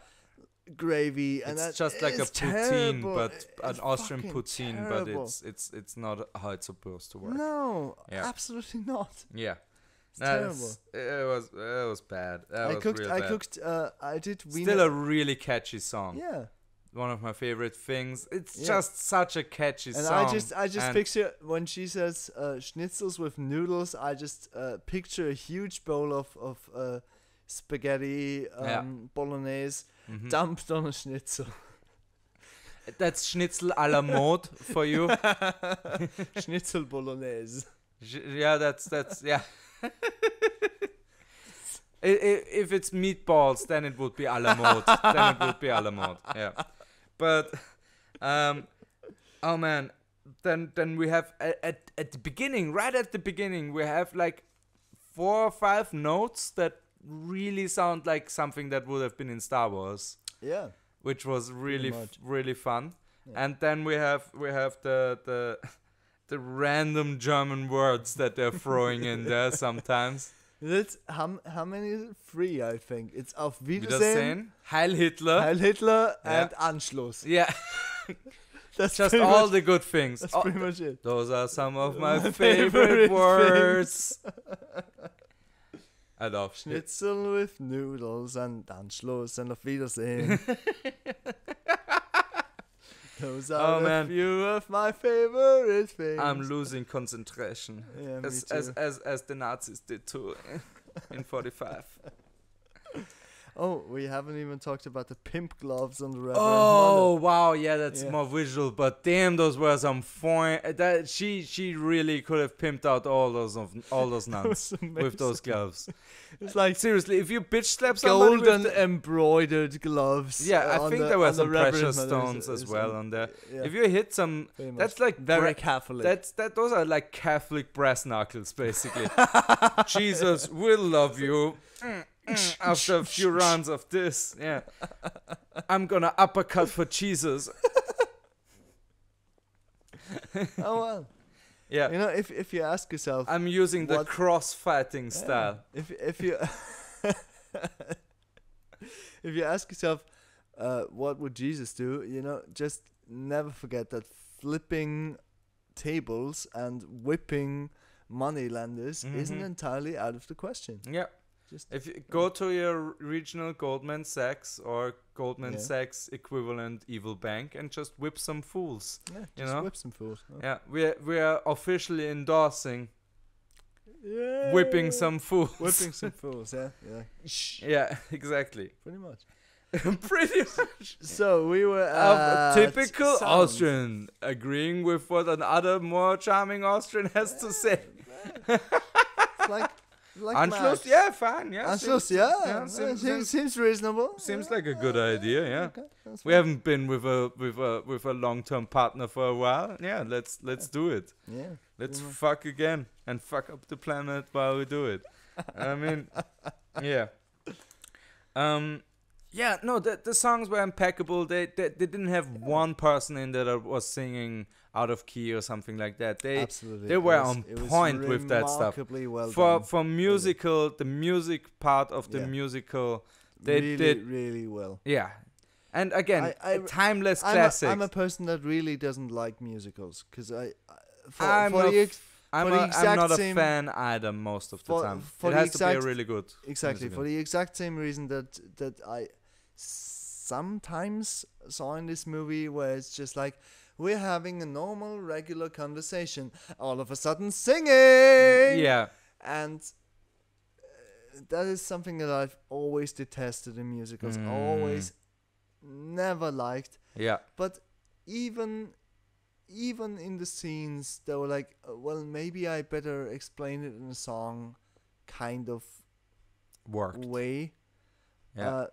gravy, and it's just like a poutine, but It- an it's Austrian poutine, terrible. but it's it's it's not how it's supposed to work. no, Yeah. absolutely not. Yeah, It's terrible. It was it was bad. That I was cooked. I bad. cooked. Uh, I did. Still a really catchy song. yeah. One of my favorite things. It's Yeah. just such a catchy And song. I just, I just and- picture when she says uh, schnitzels with noodles. I just uh, picture a huge bowl of of uh, spaghetti um, Yeah. bolognese Mhm. dumped on a schnitzel. <laughs> That's Schnitzel à la mode for you. <laughs> schnitzel bolognese. Yeah, that's that's yeah. <laughs> If it's meatballs, then it would be à la mode. then it would be à la mode. Yeah, but um, oh man, then then we have at, at at the beginning, right at the beginning, we have like four or five notes that really sound like something that would have been in Star Wars, Yeah. which was really f- really fun. Yeah. And then we have we have the the <laughs> the random German words that they're throwing in there sometimes. That's how how many is it? Three, I think. It's Auf Wiedersehen, Wiedersehen, Heil Hitler. Heil Hitler, Yeah. and Anschluss. yeah, <laughs> That's just all much, the good things. That's Oh, pretty much it. those are some of my, <laughs> My favorite, favorite words. I love Schnitzel. Schnitzel with noodles and Anschluss and Auf Wiedersehen. <laughs> Those oh, are Oh, a man. few of my favorite things. I'm losing concentration. Yeah, me as, as as as the Nazis did too in 45. <laughs> Oh, we haven't even talked about the pimp gloves on the Reverend Oh wow, yeah, that's Yeah. more visual. But damn, those were some fine. That she she really could have pimped out all those of all those <laughs> nuns with those gloves. <laughs> It's like Seriously, if you bitch slap somebody golden with the, embroidered gloves. yeah, uh, I think the- there were on the some precious Mother. stones as well on there. yeah, If you hit some, much. that's like very Catholic. That's that. Those are like Catholic brass knuckles, basically. <laughs> Jesus will love you. Mm, mm, <laughs> After a few rounds of this, yeah, I'm gonna uppercut for Jesus. <laughs> oh well. Yeah, You know, if if you ask yourself, I'm using the cross-fighting Yeah. style. If if you <laughs> if you ask yourself, uh, what would Jesus do? You know, just never forget that flipping tables and whipping moneylenders isn't Mhm. entirely out of the question. Yeah. Just If you go to your regional Goldman Sachs or Goldman Yeah. Sachs equivalent evil bank and just whip some fools. yeah, just know? whip some fools. Oh. Yeah, we're we're officially endorsing Yeah. whipping some fools. whipping some fools. Yeah, yeah, <laughs> Yeah, exactly. pretty much. <laughs> Pretty much. So we were Of at typical. Austrian, agreeing with what another more charming Austrian has to say. It's like like Anschluss, Max. yeah, fine, yeah. Anschluss, seems- yeah. yeah, yeah, seems- seems, seems- seems reasonable. Seems yeah, like a good idea, yeah. Okay, We haven't been with a with a with a long term partner for a while. Yeah, let's let's do it. Yeah. Let's much. fuck again and fuck up the planet while we do it. I mean, <laughs> yeah. Um, yeah. No, the the songs were impeccable. They they, they didn't have one person in there that was singing out of key or something like that. They Absolutely. they were was- on point with that stuff. well for done. for musical the music part of the Yeah. musical. they really, did- really well. Yeah. And again, I- timeless I'm classic. a, I'm a person that really doesn't like musicals because I, for, I'm for the I'm, a, I'm not a fan either most of the for- time. for it the has to be a exact- really good. exactly musical. for the exact same reason that that I sometimes saw in this movie where it's just like we're having a normal regular conversation all of a sudden singing Yeah. and uh, that is something that I've always detested in musicals. Mm. Always, never liked. Yeah. But even, even in the scenes, they were like, uh, well, maybe I better explain it in a song, kind of Worked. way. Yeah. Uh,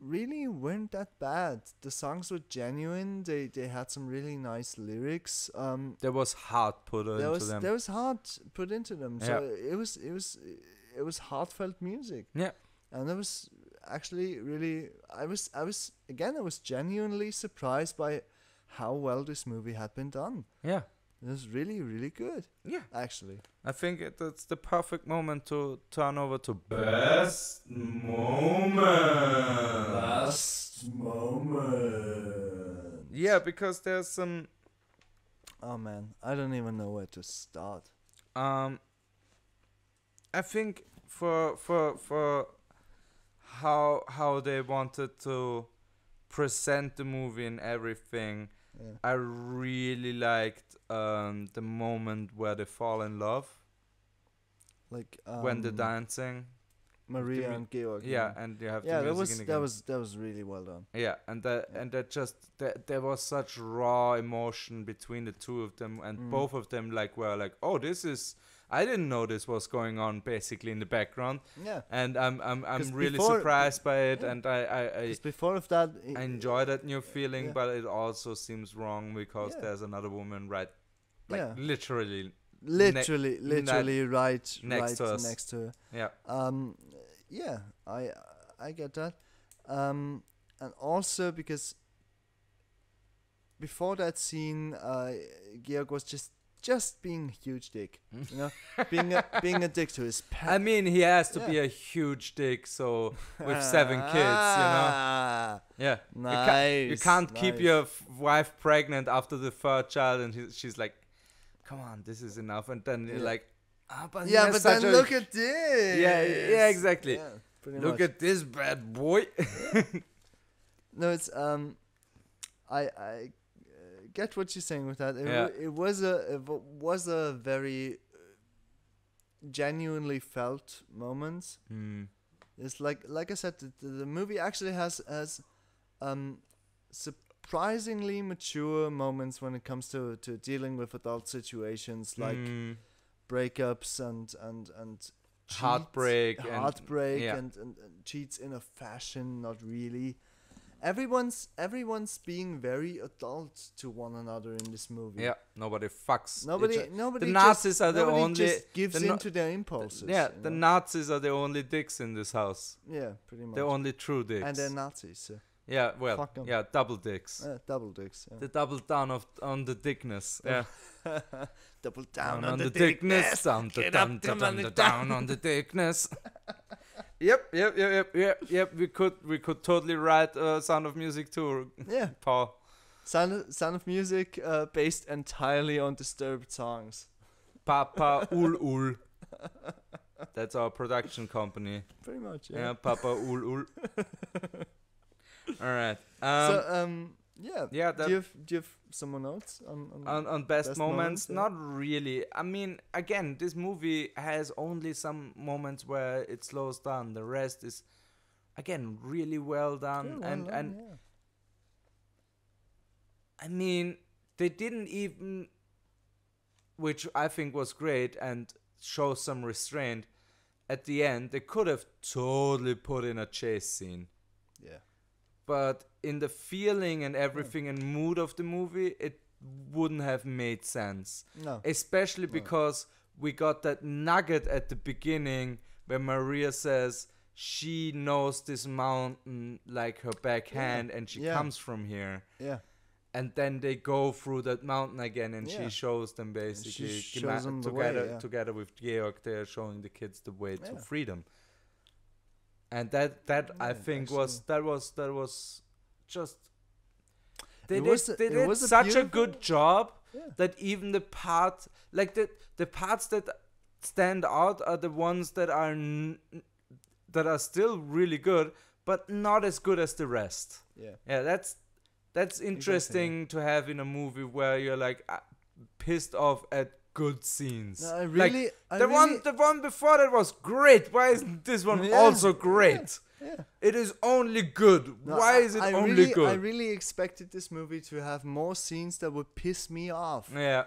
really weren't that bad. The songs were genuine. They they had some really nice lyrics. Um, there was heart put there into was them. there was heart put into them. So it was it was it was heartfelt music. Yeah. And I was actually really I was I was again I was genuinely surprised by how well this movie had been done. yeah. It was really really good Yeah. actually. I think it, that's the perfect moment to turn over to best moment. Last moment. Yeah, because there's some Oh man, I don't even know where to start. um I think for for for how how they wanted to present the movie and everything Yeah. I really liked um the moment where they fall in love Like um, when they're dancing Maria and Georg. yeah and you have Yeah, the that was that was that was really well done. Yeah, and that and that just that there was such raw emotion between the two of them, and Mm. both of them like were like, "Oh, this is I didn't know this was going on basically in the background," Yeah. and I'm I'm I'm really surprised by it, yeah. and I I, I before of that, I enjoy that new feeling, yeah. but it also seems wrong because Yeah. there's another woman right, like Yeah. literally, literally, literally right, next right to us. next to her. yeah, Um, yeah, I I get that. Um, and also because before that scene, uh, Georg was just just being a huge dick. You know, being a being a dick to his <laughs> pet. I mean, he has to Yeah. be a huge dick. So <laughs> with seven kids, you know. Ah, Yeah. You, ca- you can't keep your f- wife pregnant after the third child, and he, she's like, "Come on, this is enough." And then you're Yeah. like, "Ah, but Yeah, but then a- look at this. Yeah, yeah, exactly. Yeah, look much. at this bad boy." <laughs> No, it's um, I I get what you're saying with that. It, Yeah. it was a it was a very uh, genuinely felt moment. Hmm. It's like like I said, the, the, movie actually has has um surprisingly mature moments when it comes to to dealing with adult situations like Hmm. breakups and and and cheats- Heartbreak and- heartbreak yeah. and, and, and cheats in a fashion not really everyone's everyone's being very adult to one another in this movie Yeah, nobody fucks. nobody nobody the just- Nazis are the only. just gives the no- into their impulses yeah, the know? Nazis are the only dicks in this house. yeah pretty much The only true dicks. and they're Nazis so, yeah, well, yeah, double dicks. uh, double dicks yeah. The double down of on the dickness. <laughs> Yeah. double down, Down on, the, dickness. dickness Down, Get down, the, down, on the, the down <laughs> on the dickness. Yep, yep, yep, yep, yep, yep. We could, we could totally write uh, Sound of Music too, yeah <laughs> Paul. Sound of, Sound of Music uh, based entirely on disturbed songs Papa Ul Ul. That's our production company. pretty much Yeah, yeah, Papa Ul Ul. <laughs> All right. Um, so um yeah yeah, do you have do you have someone else on, on, on, on best, Best moments, moments, yeah. not really. I mean, again, this movie has only some moments where it slows down. The rest is, again, really well done. Yeah, well and done, and yeah. I mean, they didn't even, which I think was great and shows some restraint. At the end, they could have totally put in a chase scene, but in the feeling and hmm. everything and mood of the movie, it wouldn't have made sense. no Especially because we got that nugget at the beginning where Maria says she knows this mountain like her backhand and she Yeah. comes from here. yeah And then they go through that mountain again and Yeah. she shows them basically shows them the way, together yeah. together with Georg they're showing the kids the way to freedom. And that that I think was that was that was just they It did, was a- they did a such a beautiful- good job Yeah. that even the part like the the parts that stand out are the ones that are n- that are still really good but not as good as the rest. Yeah. Yeah that's that's interesting to have in a movie where you're like uh, pissed off at good scenes. No, I Like, really I the really, one the one before that was great. Why isn't this one Yeah, also great? Yeah. it is only good. No, why is it I only really, good? I really expected this movie to have more scenes that would piss me off. yeah.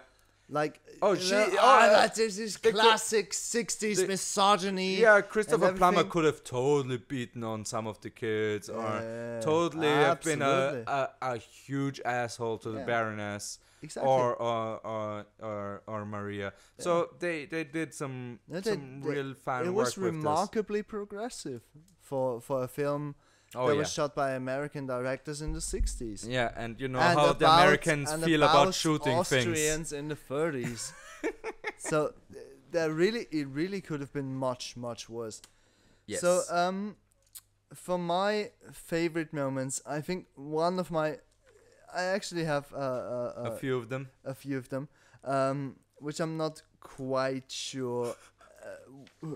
Like, Oh, she- know, oh, ah, uh, that is this could- classic 60s misogyny. Yeah, Christopher Plummer could have totally beaten on some of the kids, or Yeah, totally have been a, a, a huge asshole to the Baroness, Exactly. or, or or or or Maria. So they they did some No, they- some they- real fun it work was with remarkably progressive for for a film. Oh that yeah. was shot by American directors in the 60s. yeah, and you know and how the Americans feel about about shooting Austrians things. in the 30s. <laughs> so there really, it really could have been much, much worse. Yes. So um, for my favorite moments, I think one of my, I actually have uh, uh, uh, a few of them. a few of them, um, which I'm not quite sure uh,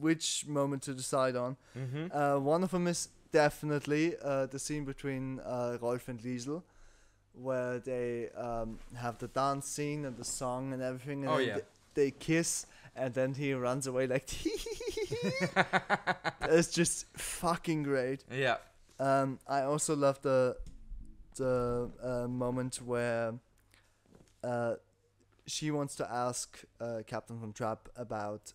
which moment to decide on. Mm-hmm. Uh, one of them is definitely uh, the scene between uh, Rolf and Liesl, where they um, have the dance scene and the song and everything, and Oh, yeah. th- they kiss, and then he runs away like. <laughs> <laughs> it's just fucking great. Yeah. Um, I also love the the uh, moment where uh, she wants to ask uh, Captain Von Trapp about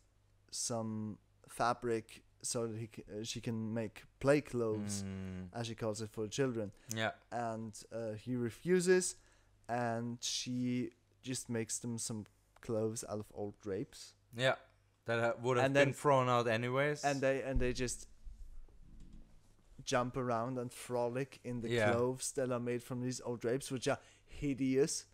some fabric so that he c- uh, she can make play clothes, Mm, as she calls it, for children. yeah. And uh, he refuses, and she just makes them some clothes out of old drapes, Yeah. That ha- would have And been then- thrown out anyways. and they and they just jump around and frolic in the Yeah. clothes that are made from these old drapes, which are hideous,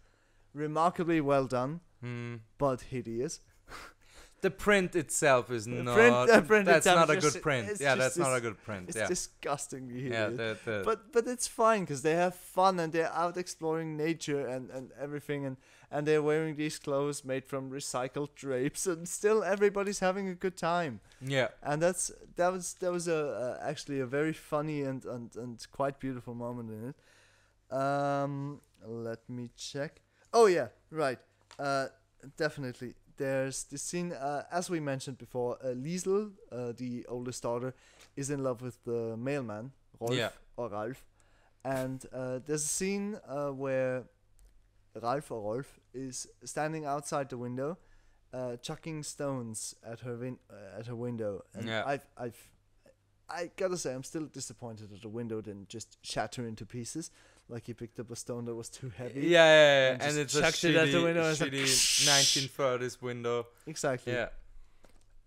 remarkably well done. Hmm. but hideous. <laughs> The print itself is not. print- the print that's not a good print. Yeah, that's not a good print. It's yeah. disgustingly hideous. yeah. The, the, but but it's fine because they have fun and they're out exploring nature and, and everything and and they're wearing these clothes made from recycled <laughs> drapes and still everybody's having a good time. Yeah. and that's that was that was a, a actually a very funny and, and and quite beautiful moment in it. Um let me check. Oh yeah right. Uh definitely. There's this scene uh, as we mentioned before uh, Liesl uh, the oldest daughter is in love with the mailman Rolf Yeah. or Ralph. And uh, there's a scene uh, where Ralph or Rolf is standing outside the window uh, chucking stones at her win- uh, at her window and Yeah. I've I've I gotta say I'm still disappointed that the window didn't just shatter into pieces like he picked up a stone that was too heavy yeah, yeah. and and, just it's a chucked it at the window and like, shitty <laughs> 1930s window. exactly Yeah,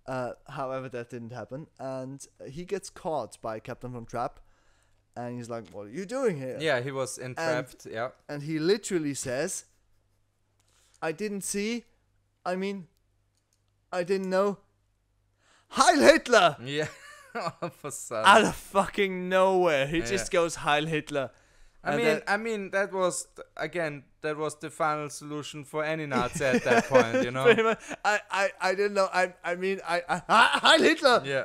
Uh, however, that didn't happen, and he gets caught by Captain Von Trapp, and he's like, "What are you doing here?" yeah. He was entrapped. yeah, And he literally says, "I didn't see. I mean, I didn't know." Heil Hitler! yeah. <laughs> Oh, of. Out of fucking nowhere, he Yeah. just goes Heil Hitler. I and mean, then- I mean, that was again, that was the final solution for any Nazi at that point, you <laughs> know. I, I, I didn't know. I, I mean, I, I <laughs> Heil Hitler. yeah.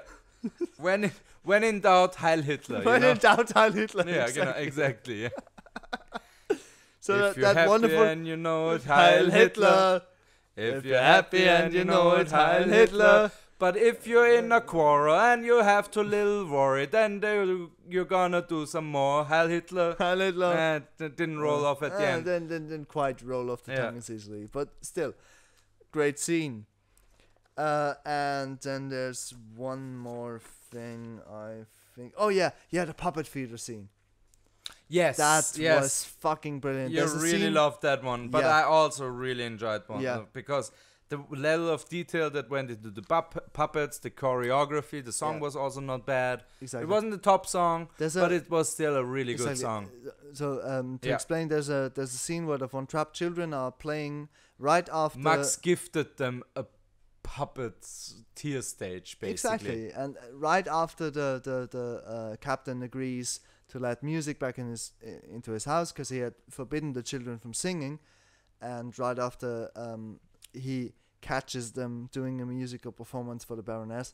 When, when in doubt, Heil Hitler. When know? in doubt, Heil Hitler. <laughs> yeah, exactly. know, exactly. Yeah. <laughs> So if that, you're that happy wonderful and you know it, Heil Hitler. If you're happy and you know it, Heil Hitler. But if you're in a quarrel and you have to little worry, then you're gonna do some more Heil Hitler. Heil Hitler. Eh, that didn't roll off at the Uh, end. Then, then, then quite roll off the Yeah. tongue as easily, but still, great scene. Uh, and then there's one more thing I think. Oh yeah, yeah, the puppet theater scene. Yes, That yes. was fucking brilliant. You There's really scene- loved that one, but Yeah. I also really enjoyed one Yeah. uh, because the level of detail that went into the pup- puppets, the choreography, the song Yeah. was also not bad. Exactly. It wasn't the top song, There's but a- it was still a really good song. So um, to Yeah. explain, there's a there's a scene where the Von Trapp children are playing right after Max gifted them a puppets tier stage, basically. Exactly, and uh, right after the the the uh, captain agrees to let music back in his into his house because he had forbidden the children from singing, and right after um, he catches them doing a musical performance for the Baroness,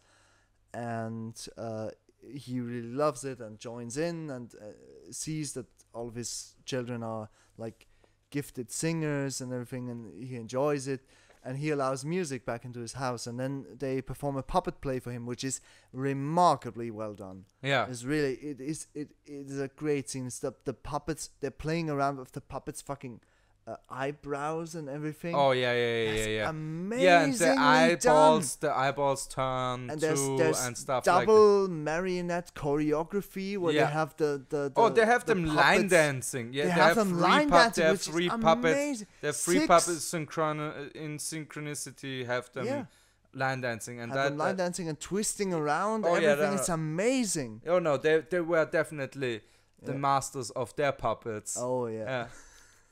and uh, he really loves it and joins in and uh, sees that all of his children are like gifted singers and everything, and he enjoys it and he allows music back into his house and then they perform a puppet play for him which is remarkably well done Yeah. it's really it is it, it is a great scene it's the, the puppets they're playing around with the puppets fucking uh, eyebrows and everything Oh yeah, yeah, yeah, That's yeah, yeah. amazingly Yeah, and the done. eyeballs, the eyeballs turn and there's, there's and stuff like. double marionette choreography where Yeah. they have the, the, the Oh, they have the them line dancing. Yeah, they, they, have, them three line dancing They have which three is puppets. They have three Six. puppets synchron in synchronicity. Have them Yeah. line dancing, and that. line that- dancing and twisting around Oh, yeah, everything they're- it's amazing oh no, they they were definitely the Yeah. masters of their puppets. oh yeah yeah. <laughs>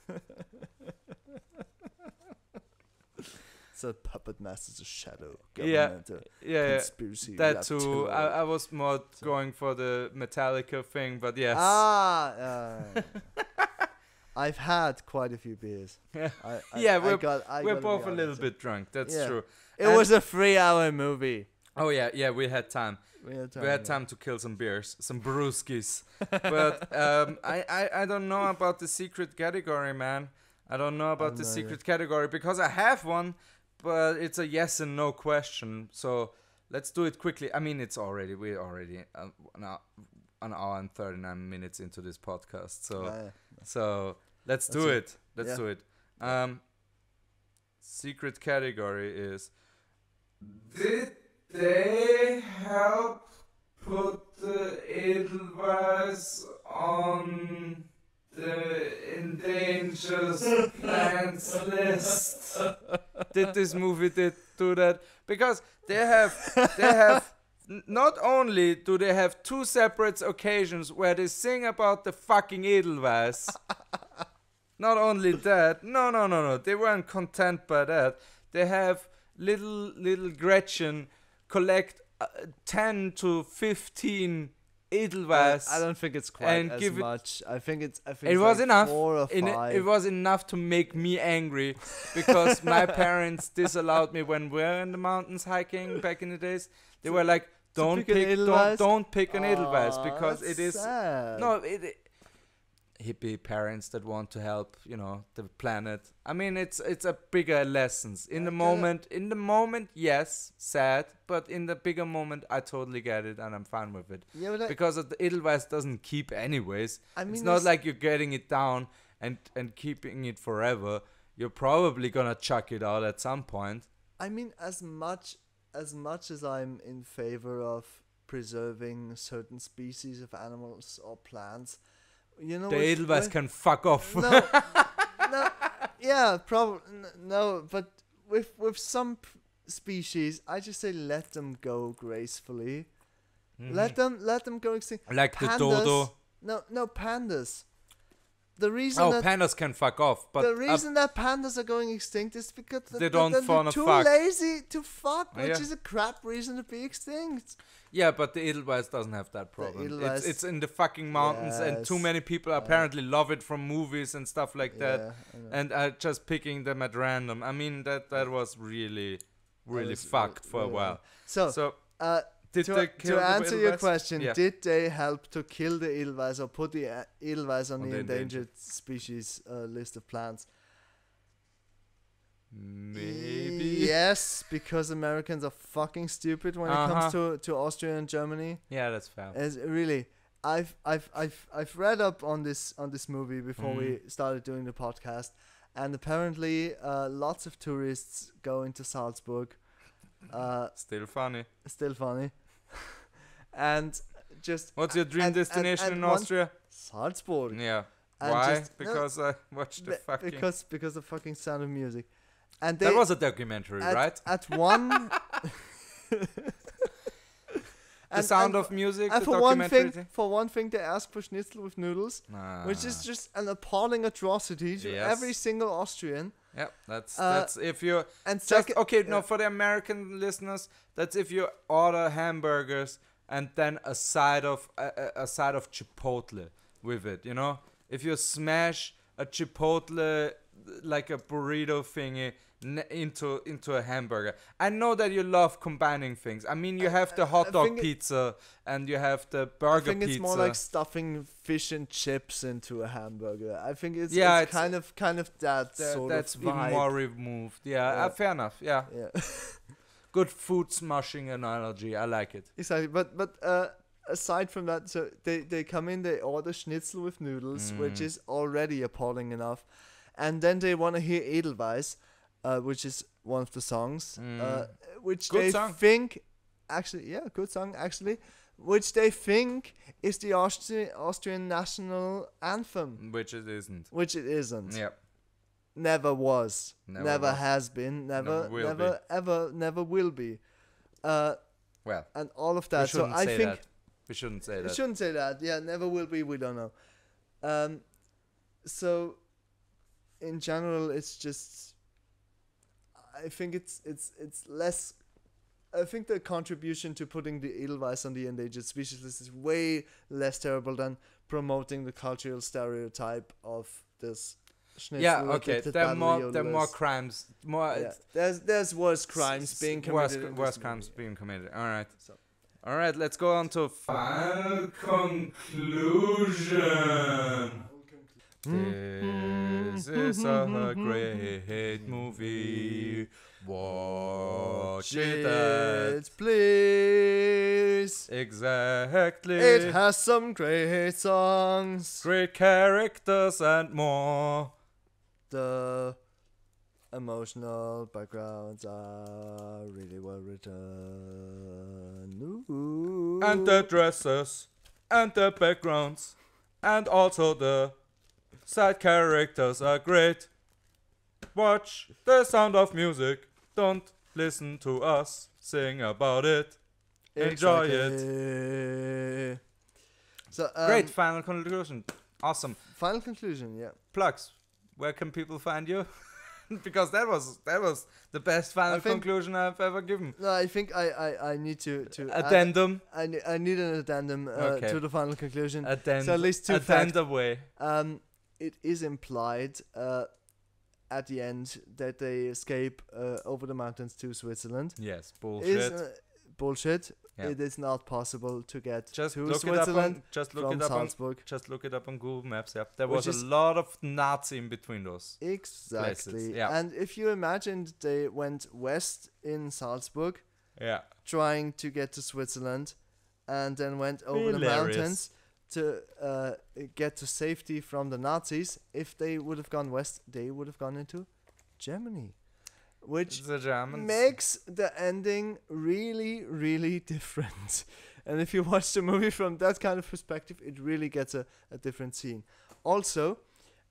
<laughs> So puppet masters of shadow. Yeah, Government, uh, yeah, yeah. conspiracy. That too. I. I was more going for the Metallica thing, but yes. Ah, uh, I've had quite a few beers. <laughs> Yeah. I, I, Yeah, we're- got, We're both a little bit drunk. That's Yeah. true. It and- was a three-hour movie. Oh yeah, yeah. We had time. We had time. we had time to kill some beers, some brewskis. but <laughs> um, I, I, I don't know about the secret category, man. I don't know about have the no idea. secret category because I have one, but it's a yes and no question. So let's do it quickly. I mean, it's already we're already uh, an, hour, an hour and thirty nine minutes into this podcast. So Ah, yeah. so let's That's do it. it. Let's Yeah. do it. Um, secret category is. They help put the Edelweiss on the endangered plants list? Did this movie did do that? Because they have they have not only do they have two separate occasions where they sing about the fucking Edelweiss, not only that, no, no, no, no. They weren't content by that. They have little little Gretchen collect uh, ten to fifteen Edelweiss. I don't think it's quite and as give it- much. I think it's. I think it it's was like enough. Four or In it, it was enough to make me angry because <laughs> my parents disallowed me when we were in the mountains hiking back in the days. They were like, "Don't pick pick, don't, don't pick an Edelweiss because it is sad. no it- hippie parents that want to help you know the planet. I mean, it's it's a bigger lessons in the it. moment. In the moment, yes, sad, but in the bigger moment, I totally get it and I'm fine with it Yeah, because of the Edelweiss doesn't keep anyways. I mean, it's not like you're getting it down and and keeping it forever. You're probably gonna chuck it out at some point. I mean, as much as much as I'm in favor of preserving certain species of animals or plants, you know, the Edelweiss with- can fuck off. no, <laughs> no, yeah, probably no, but with with some p- species, I just say let them go gracefully. Let them let them go extinct. Mm-hmm. like the Pandas- dodo. No, no pandas. The reason Oh, that pandas can fuck off, but the reason that pandas are going extinct is because they th don't they're too fuck. lazy to fuck, which Yeah. is a crap reason to be extinct. yeah, but the Edelweiss doesn't have that problem. It's, it's in the fucking mountains, and too many people apparently love it from movies and stuff like that. I. And uh, just picking them at random. I mean, that that was really, really was fucked for a while. so, So uh, did to, they kill to answer your question, Yeah. did they help to kill the edelweiss or put the uh, edelweiss on, On the, the endangered species uh, list of plants? Maybe. Yes, because Americans are fucking stupid when it Uh-huh. comes to, to Austria and Germany. Yeah, that's fair. As really, I've I've I've I've read up on this on this movie before we Mm. started doing the podcast, and apparently, uh, lots of tourists go into Salzburg. Uh, Still funny. still funny, <laughs> and just What's your dream and- and- destination and in Austria? Salzburg. Yeah. And Why? just- no, because I watched the fucking. because because the fucking sound of music, and they that was a documentary, at, right? at one. <laughs> <laughs> the sound of music. and for one thing, for one thing, they ask for schnitzel with noodles, which is Ah. just an appalling atrocity to Yes. every single Austrian. Yep, that's Uh, that's if you And just second, okay. No, for the American listeners, that's if you order hamburgers and then a side of a, a, side of chipotle with it. You know, if you smash a chipotle like a burrito thingy into into a hamburger. I know that you love combining things. I mean, you have the hot I dog pizza and you have the burger I think pizza. it's more like stuffing fish and chips into a hamburger. I think it's, Yeah, it's, it's- kind of kind of that That- sort that's of even vibe. more removed. Yeah, Yeah. Uh, fair enough. Yeah, yeah, <laughs> good food smushing analogy. I like it. exactly. But but uh, aside from that, so they they come in, they order schnitzel with noodles, which Mm. is already appalling enough, and then they want to hear Edelweiss, uh, which is one of the songs, uh, Mm. which Good they song. think, actually, yeah, good song actually, which they think is the Austri- Austrian national anthem, Which it isn't. which it isn't. Yeah. Never was. Never Never, was. has been. Never, Never will never, ever, never will be. Uh, Well, and all of we that. So I think that. We shouldn't say that. shouldn't say that. Yeah, never will be. We don't know. Um, so in general, it's just. I think it's it's it's less. I think the contribution to putting the Edelweiss on the endangered species list is way less terrible than promoting the cultural stereotype of this. Schnitzel yeah. Okay. the There are more. Tagliolios. There are more crimes. More. Yeah. There's there's worse crimes s- being worse, committed. in worse crimes movie. being committed. All right. So. All right. Let's go on to final conclusion. This mm-hmm. is a mm-hmm. Mm-hmm. great movie. Watch it. It, please. Exactly. It has some great songs. great characters and more. The emotional backgrounds are really well written. Ooh. And the dresses. And the backgrounds. And also the side characters are great. Watch the sound of music. Don't listen to us sing about it. Enjoy it. it. So um, Great final conclusion. Awesome. Final conclusion. Yeah. Plugs. where can people find you? <laughs> because that was that was the best final think- conclusion I've ever given. No, I think I, I, I need to to add- Addendum, I, I need an addendum uh, Okay. to the final conclusion. addendum, so at least two facts. addendum way. Um, it is implied uh, at the end that they escape uh, over the mountains to Switzerland. Yes, Is bullshit. uh, bullshit. Yeah. It is not possible to get just to look it up Switzerland on just look from it up on Salzburg. just look it up on Google Maps. Yep, there Which was a lot of Nazi in between those. Exactly. yeah. And if you imagined they went west in Salzburg, Yeah, trying to get to Switzerland, and then went over the mountains to uh, get to safety from the Nazis. If they would have gone west, they would have gone into Germany, which the Germans. makes the ending really, really <laughs> different. And if you watch the movie from that kind of perspective, it really gets a, a different scene. Also,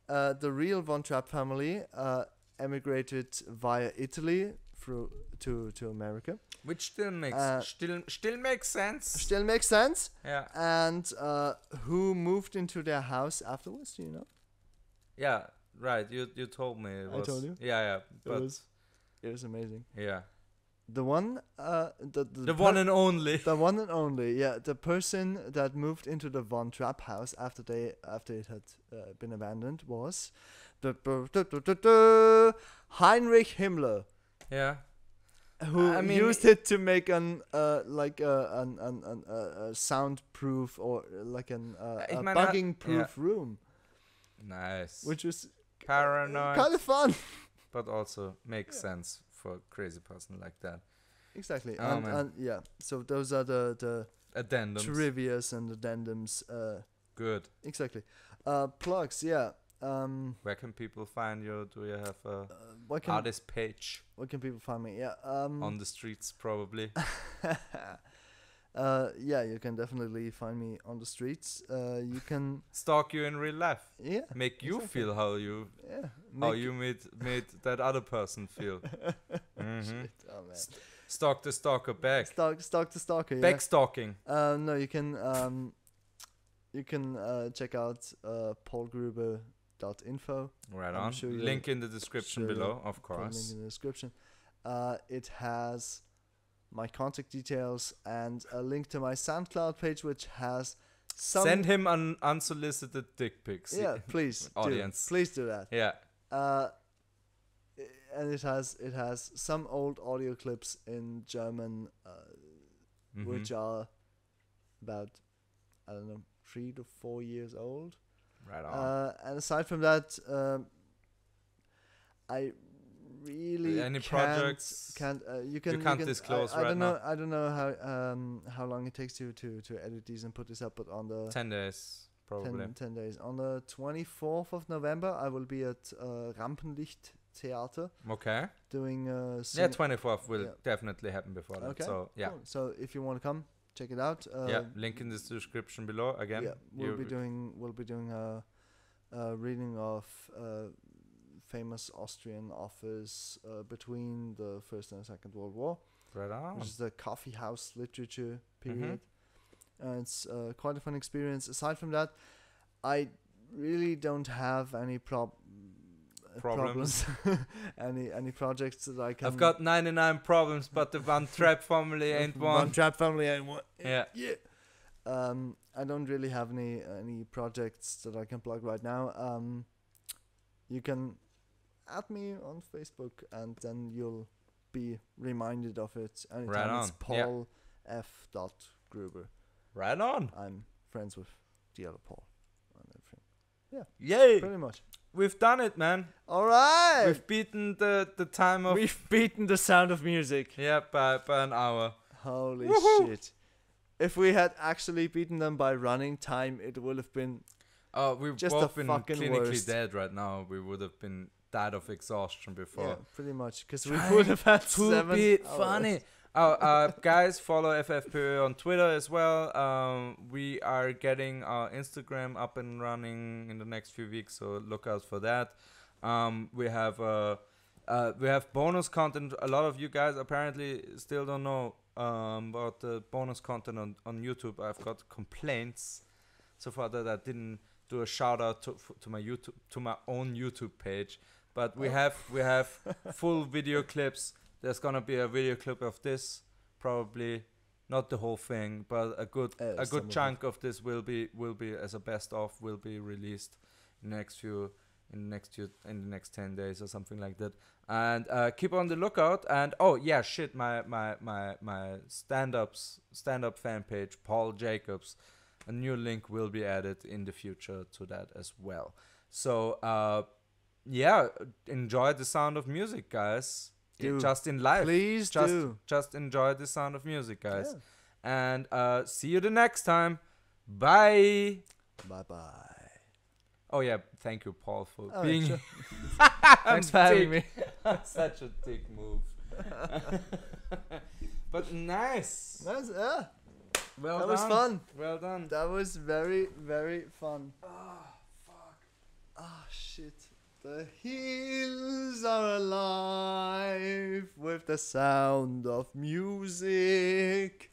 uh, the real Von Trapp family uh, emigrated via Italy through to, to America. which still makes Uh, still still makes sense. Still makes sense. yeah, And uh, who moved into their house afterwards? Do you know? yeah, right. You you told me. It I told you? Yeah, yeah, but was- It was amazing. yeah, The one, uh, the the, the one and only. <laughs> the one and only, yeah, the person that moved into the Von Trapp house after they after it had uh, been abandoned was the Heinrich Himmler, Yeah, who I mean, used it to make an uh, like a an, an, an uh, a soundproof or uh, like an uh, a meine, uh, bugging proof room, nice. which was Paranoid, kind of fun. <laughs> but also makes sense for a crazy person like that. Exactly, Oh, and, and yeah, so those are the the Addendums. trivias and addendums. Uh, Good. exactly, uh, plugs. Yeah. Um, Where can people find you? Do you have a uh, what can artist page Where can people find me? Yeah. Um, on the streets? Probably. <laughs> uh, yeah, you can definitely find me on the streets. Uh, you can, <laughs> Stalk you in real life. yeah, Make you Exactly. feel how you yeah. how you made made that other person feel. <laughs> hmm Shit, oh man. Stalk the stalker back. Stalk, stalk the stalker. Yeah. Back stalking. Uh, no, you can um, you can uh, check out uh, paulgruber.info. Right I'm on. sure Link in the description sure below, of a link course. in the description. Uh, it has my contact details and a link to my SoundCloud page, which has some. Send him an unsolicited dick pics. yeah, <laughs> please, do. Audience. please do that. Yeah. Uh, and it has it has some old audio clips in German, uh, mhm. which are about I don't know three to four years old. Right on. Uh, and aside from that, um, I really Any can't, projects? Can't uh, you can can't can, disclose I, I right don't now. know. I don't know how um how long it takes to to to edit these and put this up, but on the 10 days, probably. 10, 10 days on the twenty fourth of November, I will be at uh, Rampenlicht Theater Okay. doing uh Yeah, 24th will yeah. definitely happen before that. Okay, So, yeah. cool. So if you want to come, check it out. Uh, yeah, link in the description below again. Yeah, we'll be doing we'll be doing a, a reading of uh, famous Austrian authors uh, between the First and Second World War, Right on. which is the coffee house literature Mm-hmm. period. It's uh, quite a fun experience. Aside from that, I really don't have any prob- uh, Problems. problems, <laughs> any any projects that I can. I've got 99 problems, but the Von Trapp family ain't <laughs> one one. trap family and one. Yeah. Yeah. Um, I don't really have any any projects that I can plug right now. Um, you can add me on Facebook, and then you'll be reminded of it anytime. Right It's on, yeah. Paul F. Dot Gruber. Right on. I'm friends with the other Paul and everything. Yeah. Yay! Pretty much. We've done it, man. All right. We've beaten the, the time of. We've beaten the sound of music. yeah, by, by an hour. Holy Woohoo. shit! If we had actually beaten them by running time, it would have been Oh, we've Just both been clinically worst. dead right now. We would have been died of exhaustion before. yeah, pretty much because we would have had to seven be hours. funny. Oh, uh, guys, follow FFP on Twitter as well. Um, we are getting our Instagram up and running in the next few weeks, so look out for that. Um, we have uh, uh, we have bonus content. A lot of you guys apparently still don't know um, about the bonus content on, on YouTube. I've got complaints so far that I didn't do a shout out to to my YouTube to my own YouTube page. But we have we have full video clips. There's gonna be a video clip of this, probably not the whole thing, but a good Uh, a good chunk of this will be will be as a best of will be released in the next few in the next few in the next 10 days or something like that. And uh, keep on the lookout and oh yeah shit my my my my stand-ups stand-up fan page paul jacobs. A new link will be added in the future to that as well. So uh yeah enjoy the sound of music guys Do. just in life Please just do. just enjoy the sound of music guys Yeah. and uh see you the next time bye Bye bye. oh yeah thank you paul for Oh, being sure. <laughs> I'm Thanks for having me. <laughs> Such a dick move. <laughs> but nice. That's, yeah, Well that was fun. Well done. That was very, very fun. Oh, fuck. Ah, shit. The hills are alive with the sound of music.